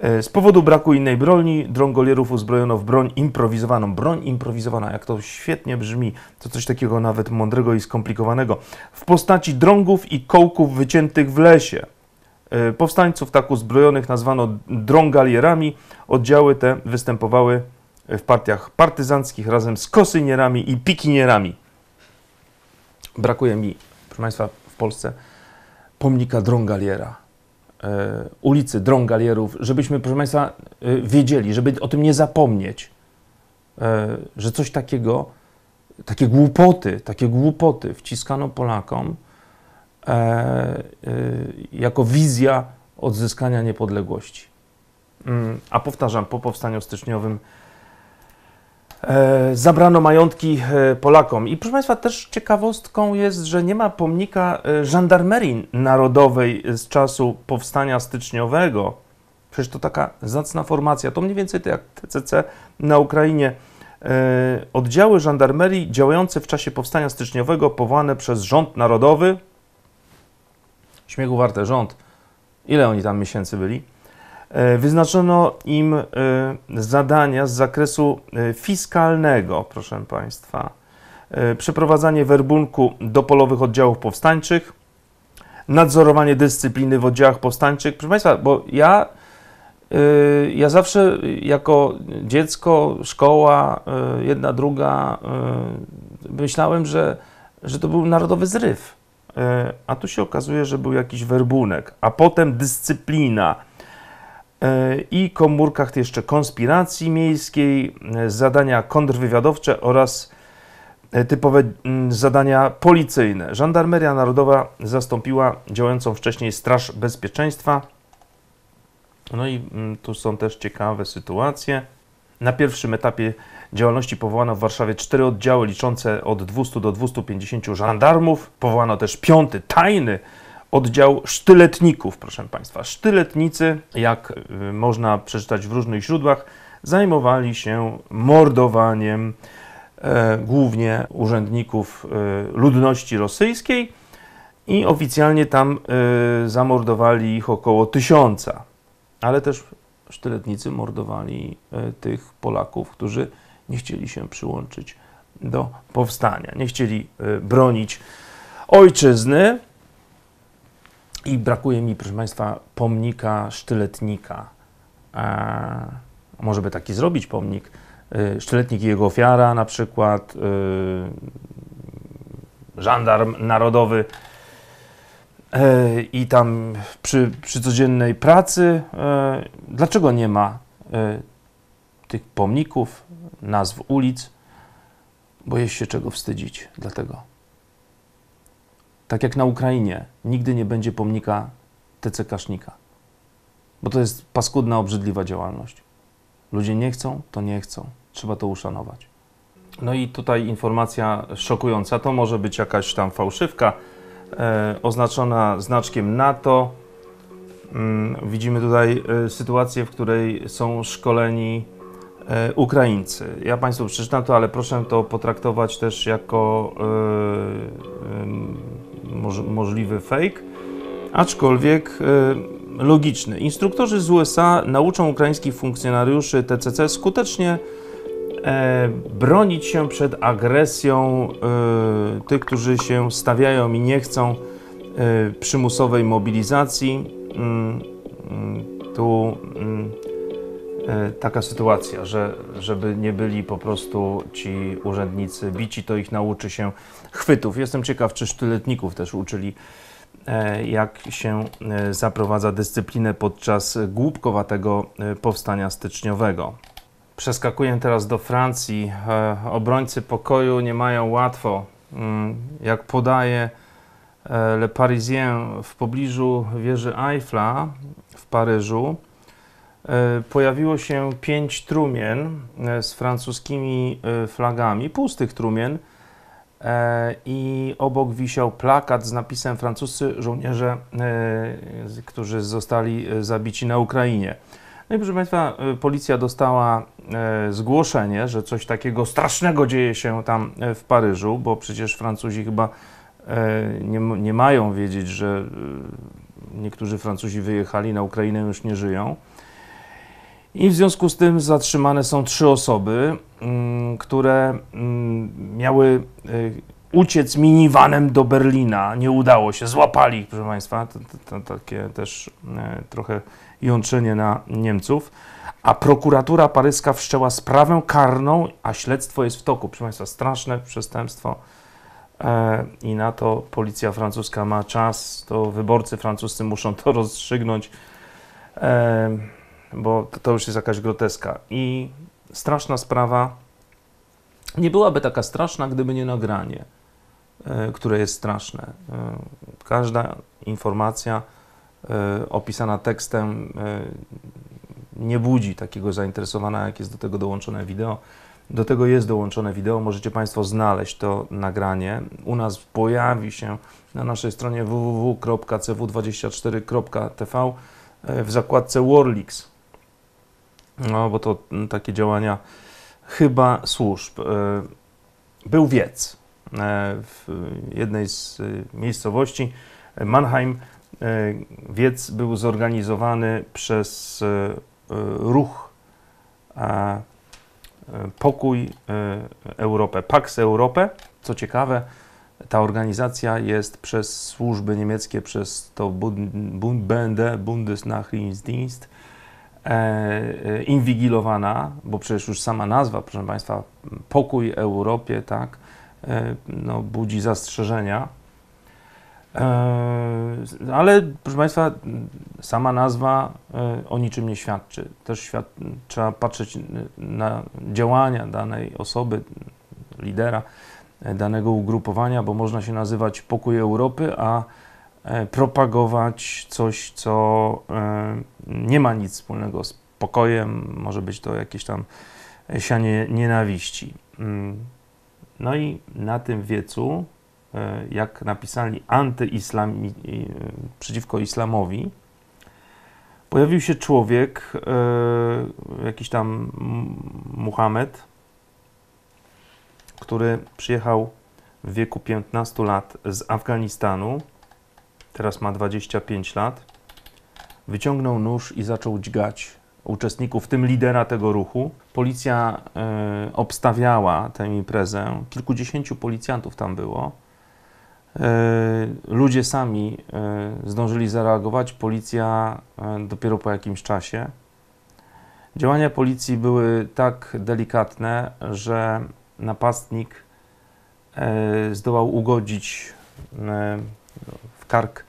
E, Z powodu braku innej broni drągolierów uzbrojono w broń improwizowaną. Broń improwizowana, jak to świetnie brzmi, to coś takiego nawet mądrego i skomplikowanego. W postaci drągów i kołków wyciętych w lesie. E, Powstańców tak uzbrojonych nazwano drągalierami. Oddziały te występowały w partiach partyzanckich razem z kosynierami i pikinierami. Brakuje mi, proszę Państwa, w Polsce pomnika drągaliera e, ulicy Drągalierów, żebyśmy, proszę Państwa, e, wiedzieli, żeby o tym nie zapomnieć, e, że coś takiego, takie głupoty, takie głupoty wciskano Polakom e, e, jako wizja odzyskania niepodległości. Mm, A powtarzam, po powstaniu styczniowym E, zabrano majątki e, Polakom. I proszę Państwa, też ciekawostką jest, że nie ma pomnika e, żandarmerii narodowej z czasu powstania styczniowego. Przecież to taka zacna formacja. To mniej więcej tak jak TCC na Ukrainie. E, Oddziały żandarmerii działające w czasie powstania styczniowego, powołane przez rząd narodowy. Śmiechu warte rząd. Ile oni tam miesięcy byli? E, Wyznaczono im e, zadania z zakresu e, fiskalnego, proszę Państwa. Przeprowadzanie werbunku do polowych oddziałów powstańczych, nadzorowanie dyscypliny w oddziałach powstańczych. Proszę Państwa, bo ja, ja zawsze jako dziecko, szkoła, jedna, druga, myślałem, że, że to był narodowy zryw. E, A tu się okazuje, że był jakiś werbunek, a potem dyscyplina e, i komórkach jeszcze konspiracji miejskiej, e, zadania kontrwywiadowcze oraz typowe mm, zadania policyjne. Żandarmeria Narodowa zastąpiła działającą wcześniej Straż Bezpieczeństwa. No i mm, tu są też ciekawe sytuacje. Na pierwszym etapie działalności powołano w Warszawie cztery oddziały liczące od 200 do 250 żandarmów. Powołano też piąty, tajny oddział sztyletników, proszę Państwa. Sztyletnicy, jak y, można przeczytać w różnych źródłach, zajmowali się mordowaniem e, głównie urzędników e, ludności rosyjskiej i oficjalnie tam e, zamordowali ich około tysiąca. Ale też sztyletnicy mordowali e, tych Polaków, którzy nie chcieli się przyłączyć do powstania, nie chcieli e, bronić ojczyzny. I brakuje mi, proszę Państwa, pomnika sztyletnika. A może by taki zrobić pomnik? Y, Sztyletnik i jego ofiara, na przykład, y, żandarm narodowy. e, i tam przy, przy codziennej pracy. E, dlaczego nie ma e, tych pomników, nazw ulic? Bo jest się czego wstydzić. Dlatego. Tak jak na Ukrainie, nigdy nie będzie pomnika TC Kasznika. Bo to jest paskudna, obrzydliwa działalność. Ludzie nie chcą, to nie chcą. Trzeba to uszanować. No i tutaj informacja szokująca. To może być jakaś tam fałszywka e, oznaczona znaczkiem NATO. Mm, widzimy tutaj e, sytuację, w której są szkoleni Ukraińcy. Ja Państwu przeczytam to, ale proszę to potraktować też jako e, moż, możliwy fake, aczkolwiek e, logiczny. Instruktorzy z USA nauczą ukraińskich funkcjonariuszy TCC skutecznie e, bronić się przed agresją e, tych, którzy się stawiają i nie chcą e, przymusowej mobilizacji. Mm, tu mm, e, taka sytuacja, że żeby nie byli po prostu ci urzędnicy bici, to ich nauczy się chwytów. Jestem ciekaw, czy sztyletników też uczyli, e, jak się e, zaprowadza dyscyplinę podczas głupkowatego e, powstania styczniowego. Przeskakuję teraz do Francji. E, obrońcy pokoju nie mają łatwo. Mm, Jak podaje e, Le Parisien w pobliżu wieży Eiffla w Paryżu, e, pojawiło się pięć trumien e, z francuskimi e, flagami, pustych trumien, e, i obok wisiał plakat z napisem francuscy żołnierze, e, którzy zostali e, zabici na Ukrainie. No i proszę Państwa, policja dostała e, zgłoszenie, że coś takiego strasznego dzieje się tam e, w Paryżu, bo przecież Francuzi chyba e, nie, nie mają wiedzieć, że niektórzy Francuzi wyjechali na Ukrainę, już nie żyją. I w związku z tym zatrzymane są trzy osoby, mm, które mm, miały y, uciec minivanem do Berlina. Nie udało się, złapali ich, proszę Państwa. To, to, to takie też e, trochę jątrzenie na Niemców. A prokuratura paryska wszczęła sprawę karną, a śledztwo jest w toku. Proszę Państwa, straszne przestępstwo. E, I na to policja francuska ma czas, to wyborcy francuscy muszą to rozstrzygnąć, e, bo to, już jest jakaś groteska. I straszna sprawa. Nie byłaby taka straszna, gdyby nie nagranie, e, które jest straszne. E, Każda informacja e, opisana tekstem nie budzi takiego zainteresowania, jak jest do tego dołączone wideo. Do tego jest dołączone wideo, możecie Państwo znaleźć to nagranie. U nas pojawi się na naszej stronie www.cw24.tv e, w zakładce Warlix. No, bo to takie działania chyba służb. E, Był wiec e, w jednej z e, miejscowości Mannheim. Wiec był zorganizowany przez ruch Pokój Europę, Pax Europę. Co ciekawe, ta organizacja jest przez służby niemieckie, przez to BND, Bundesnachrichtendienst, inwigilowana, bo przecież już sama nazwa, proszę Państwa, Pokój Europie, tak, e, no, budzi zastrzeżenia. E, Ale, proszę Państwa, sama nazwa e, o niczym nie świadczy. Też świad... trzeba patrzeć na działania danej osoby, lidera e, danego ugrupowania, bo można się nazywać Pokój Europy, a e, propagować coś, co e, nie ma nic wspólnego z pokojem. Może być to jakieś tam sianie nienawiści. Mm. No i na tym wiecu e, jak napisali antyislami, e, przeciwko islamowi, pojawił się człowiek, e, jakiś tam Muhammad, który przyjechał w wieku 15 lat z Afganistanu, teraz ma 25 lat, wyciągnął nóż i zaczął dźgać uczestników, w tym lidera tego ruchu. Policja e, obstawiała tę imprezę, kilkudziesięciu policjantów tam było. E, ludzie sami e, zdążyli zareagować, policja dopiero po jakimś czasie. Działania policji były tak delikatne, że napastnik zdołał ugodzić kark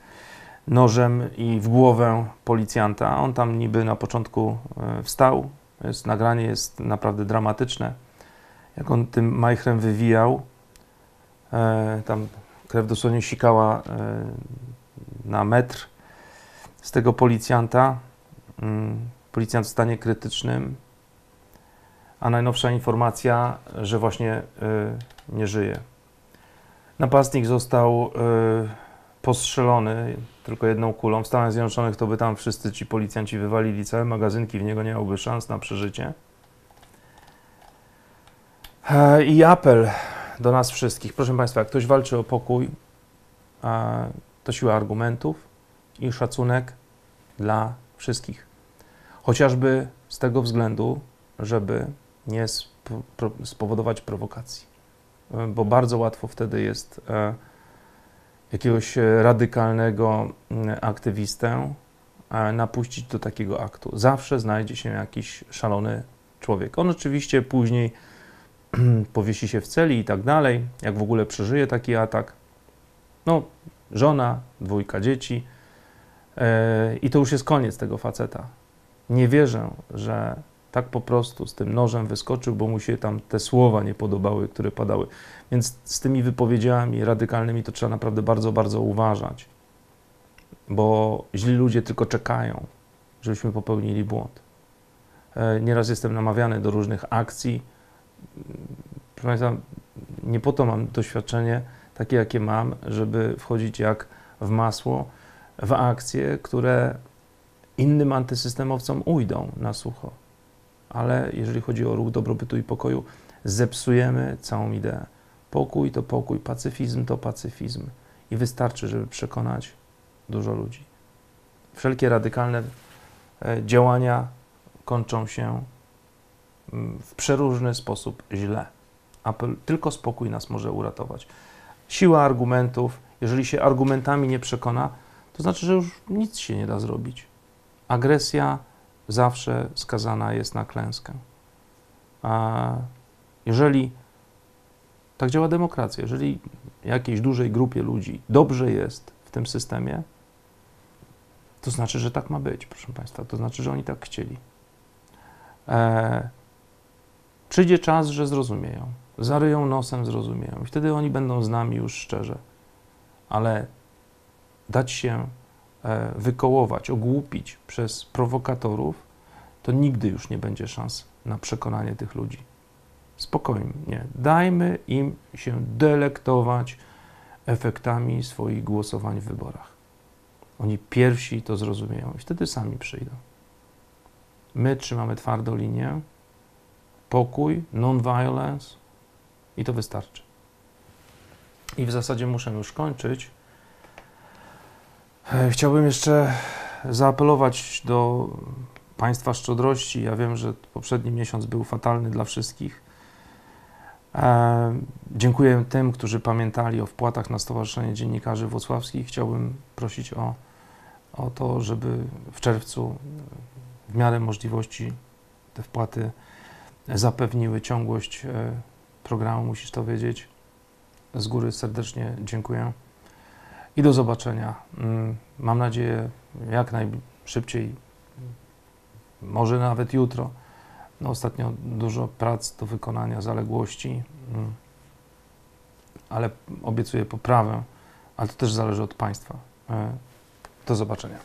nożem i w głowę policjanta. On tam niby na początku e, wstał. Jest, nagranie jest naprawdę dramatyczne. Jak on tym majchrem wywijał, e, tam krew dosłownie sikała e, na metr z tego policjanta. Mm, Policjant w stanie krytycznym, a najnowsza informacja, że właśnie y, nie żyje. Napastnik został y, postrzelony tylko jedną kulą. W Stanach Zjednoczonych to by tam wszyscy ci policjanci wywalili całe magazynki, w niego nie miałby szans na przeżycie. E, I apel do nas wszystkich. Proszę Państwa, jak ktoś walczy o pokój, e, to siła argumentów i szacunek dla wszystkich. Chociażby z tego względu, żeby nie spowodować prowokacji. E, Bo bardzo łatwo wtedy jest jakiegoś e, radykalnego mm, aktywistę napuścić do takiego aktu. Zawsze znajdzie się jakiś szalony człowiek. On oczywiście później powiesi się w celi i tak dalej, jak w ogóle przeżyje taki atak. No, żona, dwójka dzieci e, i to już jest koniec tego faceta. Nie wierzę, że tak po prostu z tym nożem wyskoczył, bo mu się tam te słowa nie podobały, które padały. Więc z tymi wypowiedziami radykalnymi to trzeba naprawdę bardzo, bardzo uważać, bo źli ludzie tylko czekają, żebyśmy popełnili błąd. E, Nieraz jestem namawiany do różnych akcji. Proszę Państwa, nie po to mam doświadczenie takie, jakie mam, żeby wchodzić jak w masło w akcje, które innym antysystemowcom ujdą na sucho. Ale jeżeli chodzi o ruch dobrobytu i pokoju, zepsujemy całą ideę. Pokój to pokój, pacyfizm to pacyfizm. I wystarczy, żeby przekonać dużo ludzi. Wszelkie radykalne e, działania kończą się mm, w przeróżny sposób źle. Apel, tylko spokój nas może uratować. Siła argumentów, jeżeli się argumentami nie przekona, to znaczy, że już nic się nie da zrobić. Agresja zawsze skazana jest na klęskę. A jeżeli tak działa demokracja, jeżeli jakiejś dużej grupie ludzi dobrze jest w tym systemie, to znaczy, że tak ma być, proszę Państwa. To znaczy, że oni tak chcieli. E, przyjdzie czas, że zrozumieją. Zaryją nosem, zrozumieją. I wtedy oni będą z nami już szczerze. Ale dać się wykołować, ogłupić przez prowokatorów, to nigdy już nie będzie szans na przekonanie tych ludzi. Spokojnie, dajmy im się delektować efektami swoich głosowań w wyborach. Oni pierwsi to zrozumieją i wtedy sami przyjdą. My trzymamy twardą linię, pokój, non-violence i to wystarczy. I w zasadzie muszę już kończyć. E, Chciałbym jeszcze zaapelować do Państwa szczodrości. Ja wiem, że poprzedni miesiąc był fatalny dla wszystkich. E, dziękuję tym, którzy pamiętali o wpłatach na Stowarzyszenie Dziennikarzy Włocławskich. Chciałbym prosić o, o to, żeby w czerwcu w miarę możliwości te wpłaty zapewniły ciągłość e, programu. Musisz to wiedzieć. Z góry serdecznie dziękuję i do zobaczenia. Mm, Mam nadzieję, jak najszybciej, może nawet jutro. No, ostatnio dużo prac do wykonania, zaległości, mm, ale obiecuję poprawę, ale to też zależy od Państwa. E, Do zobaczenia.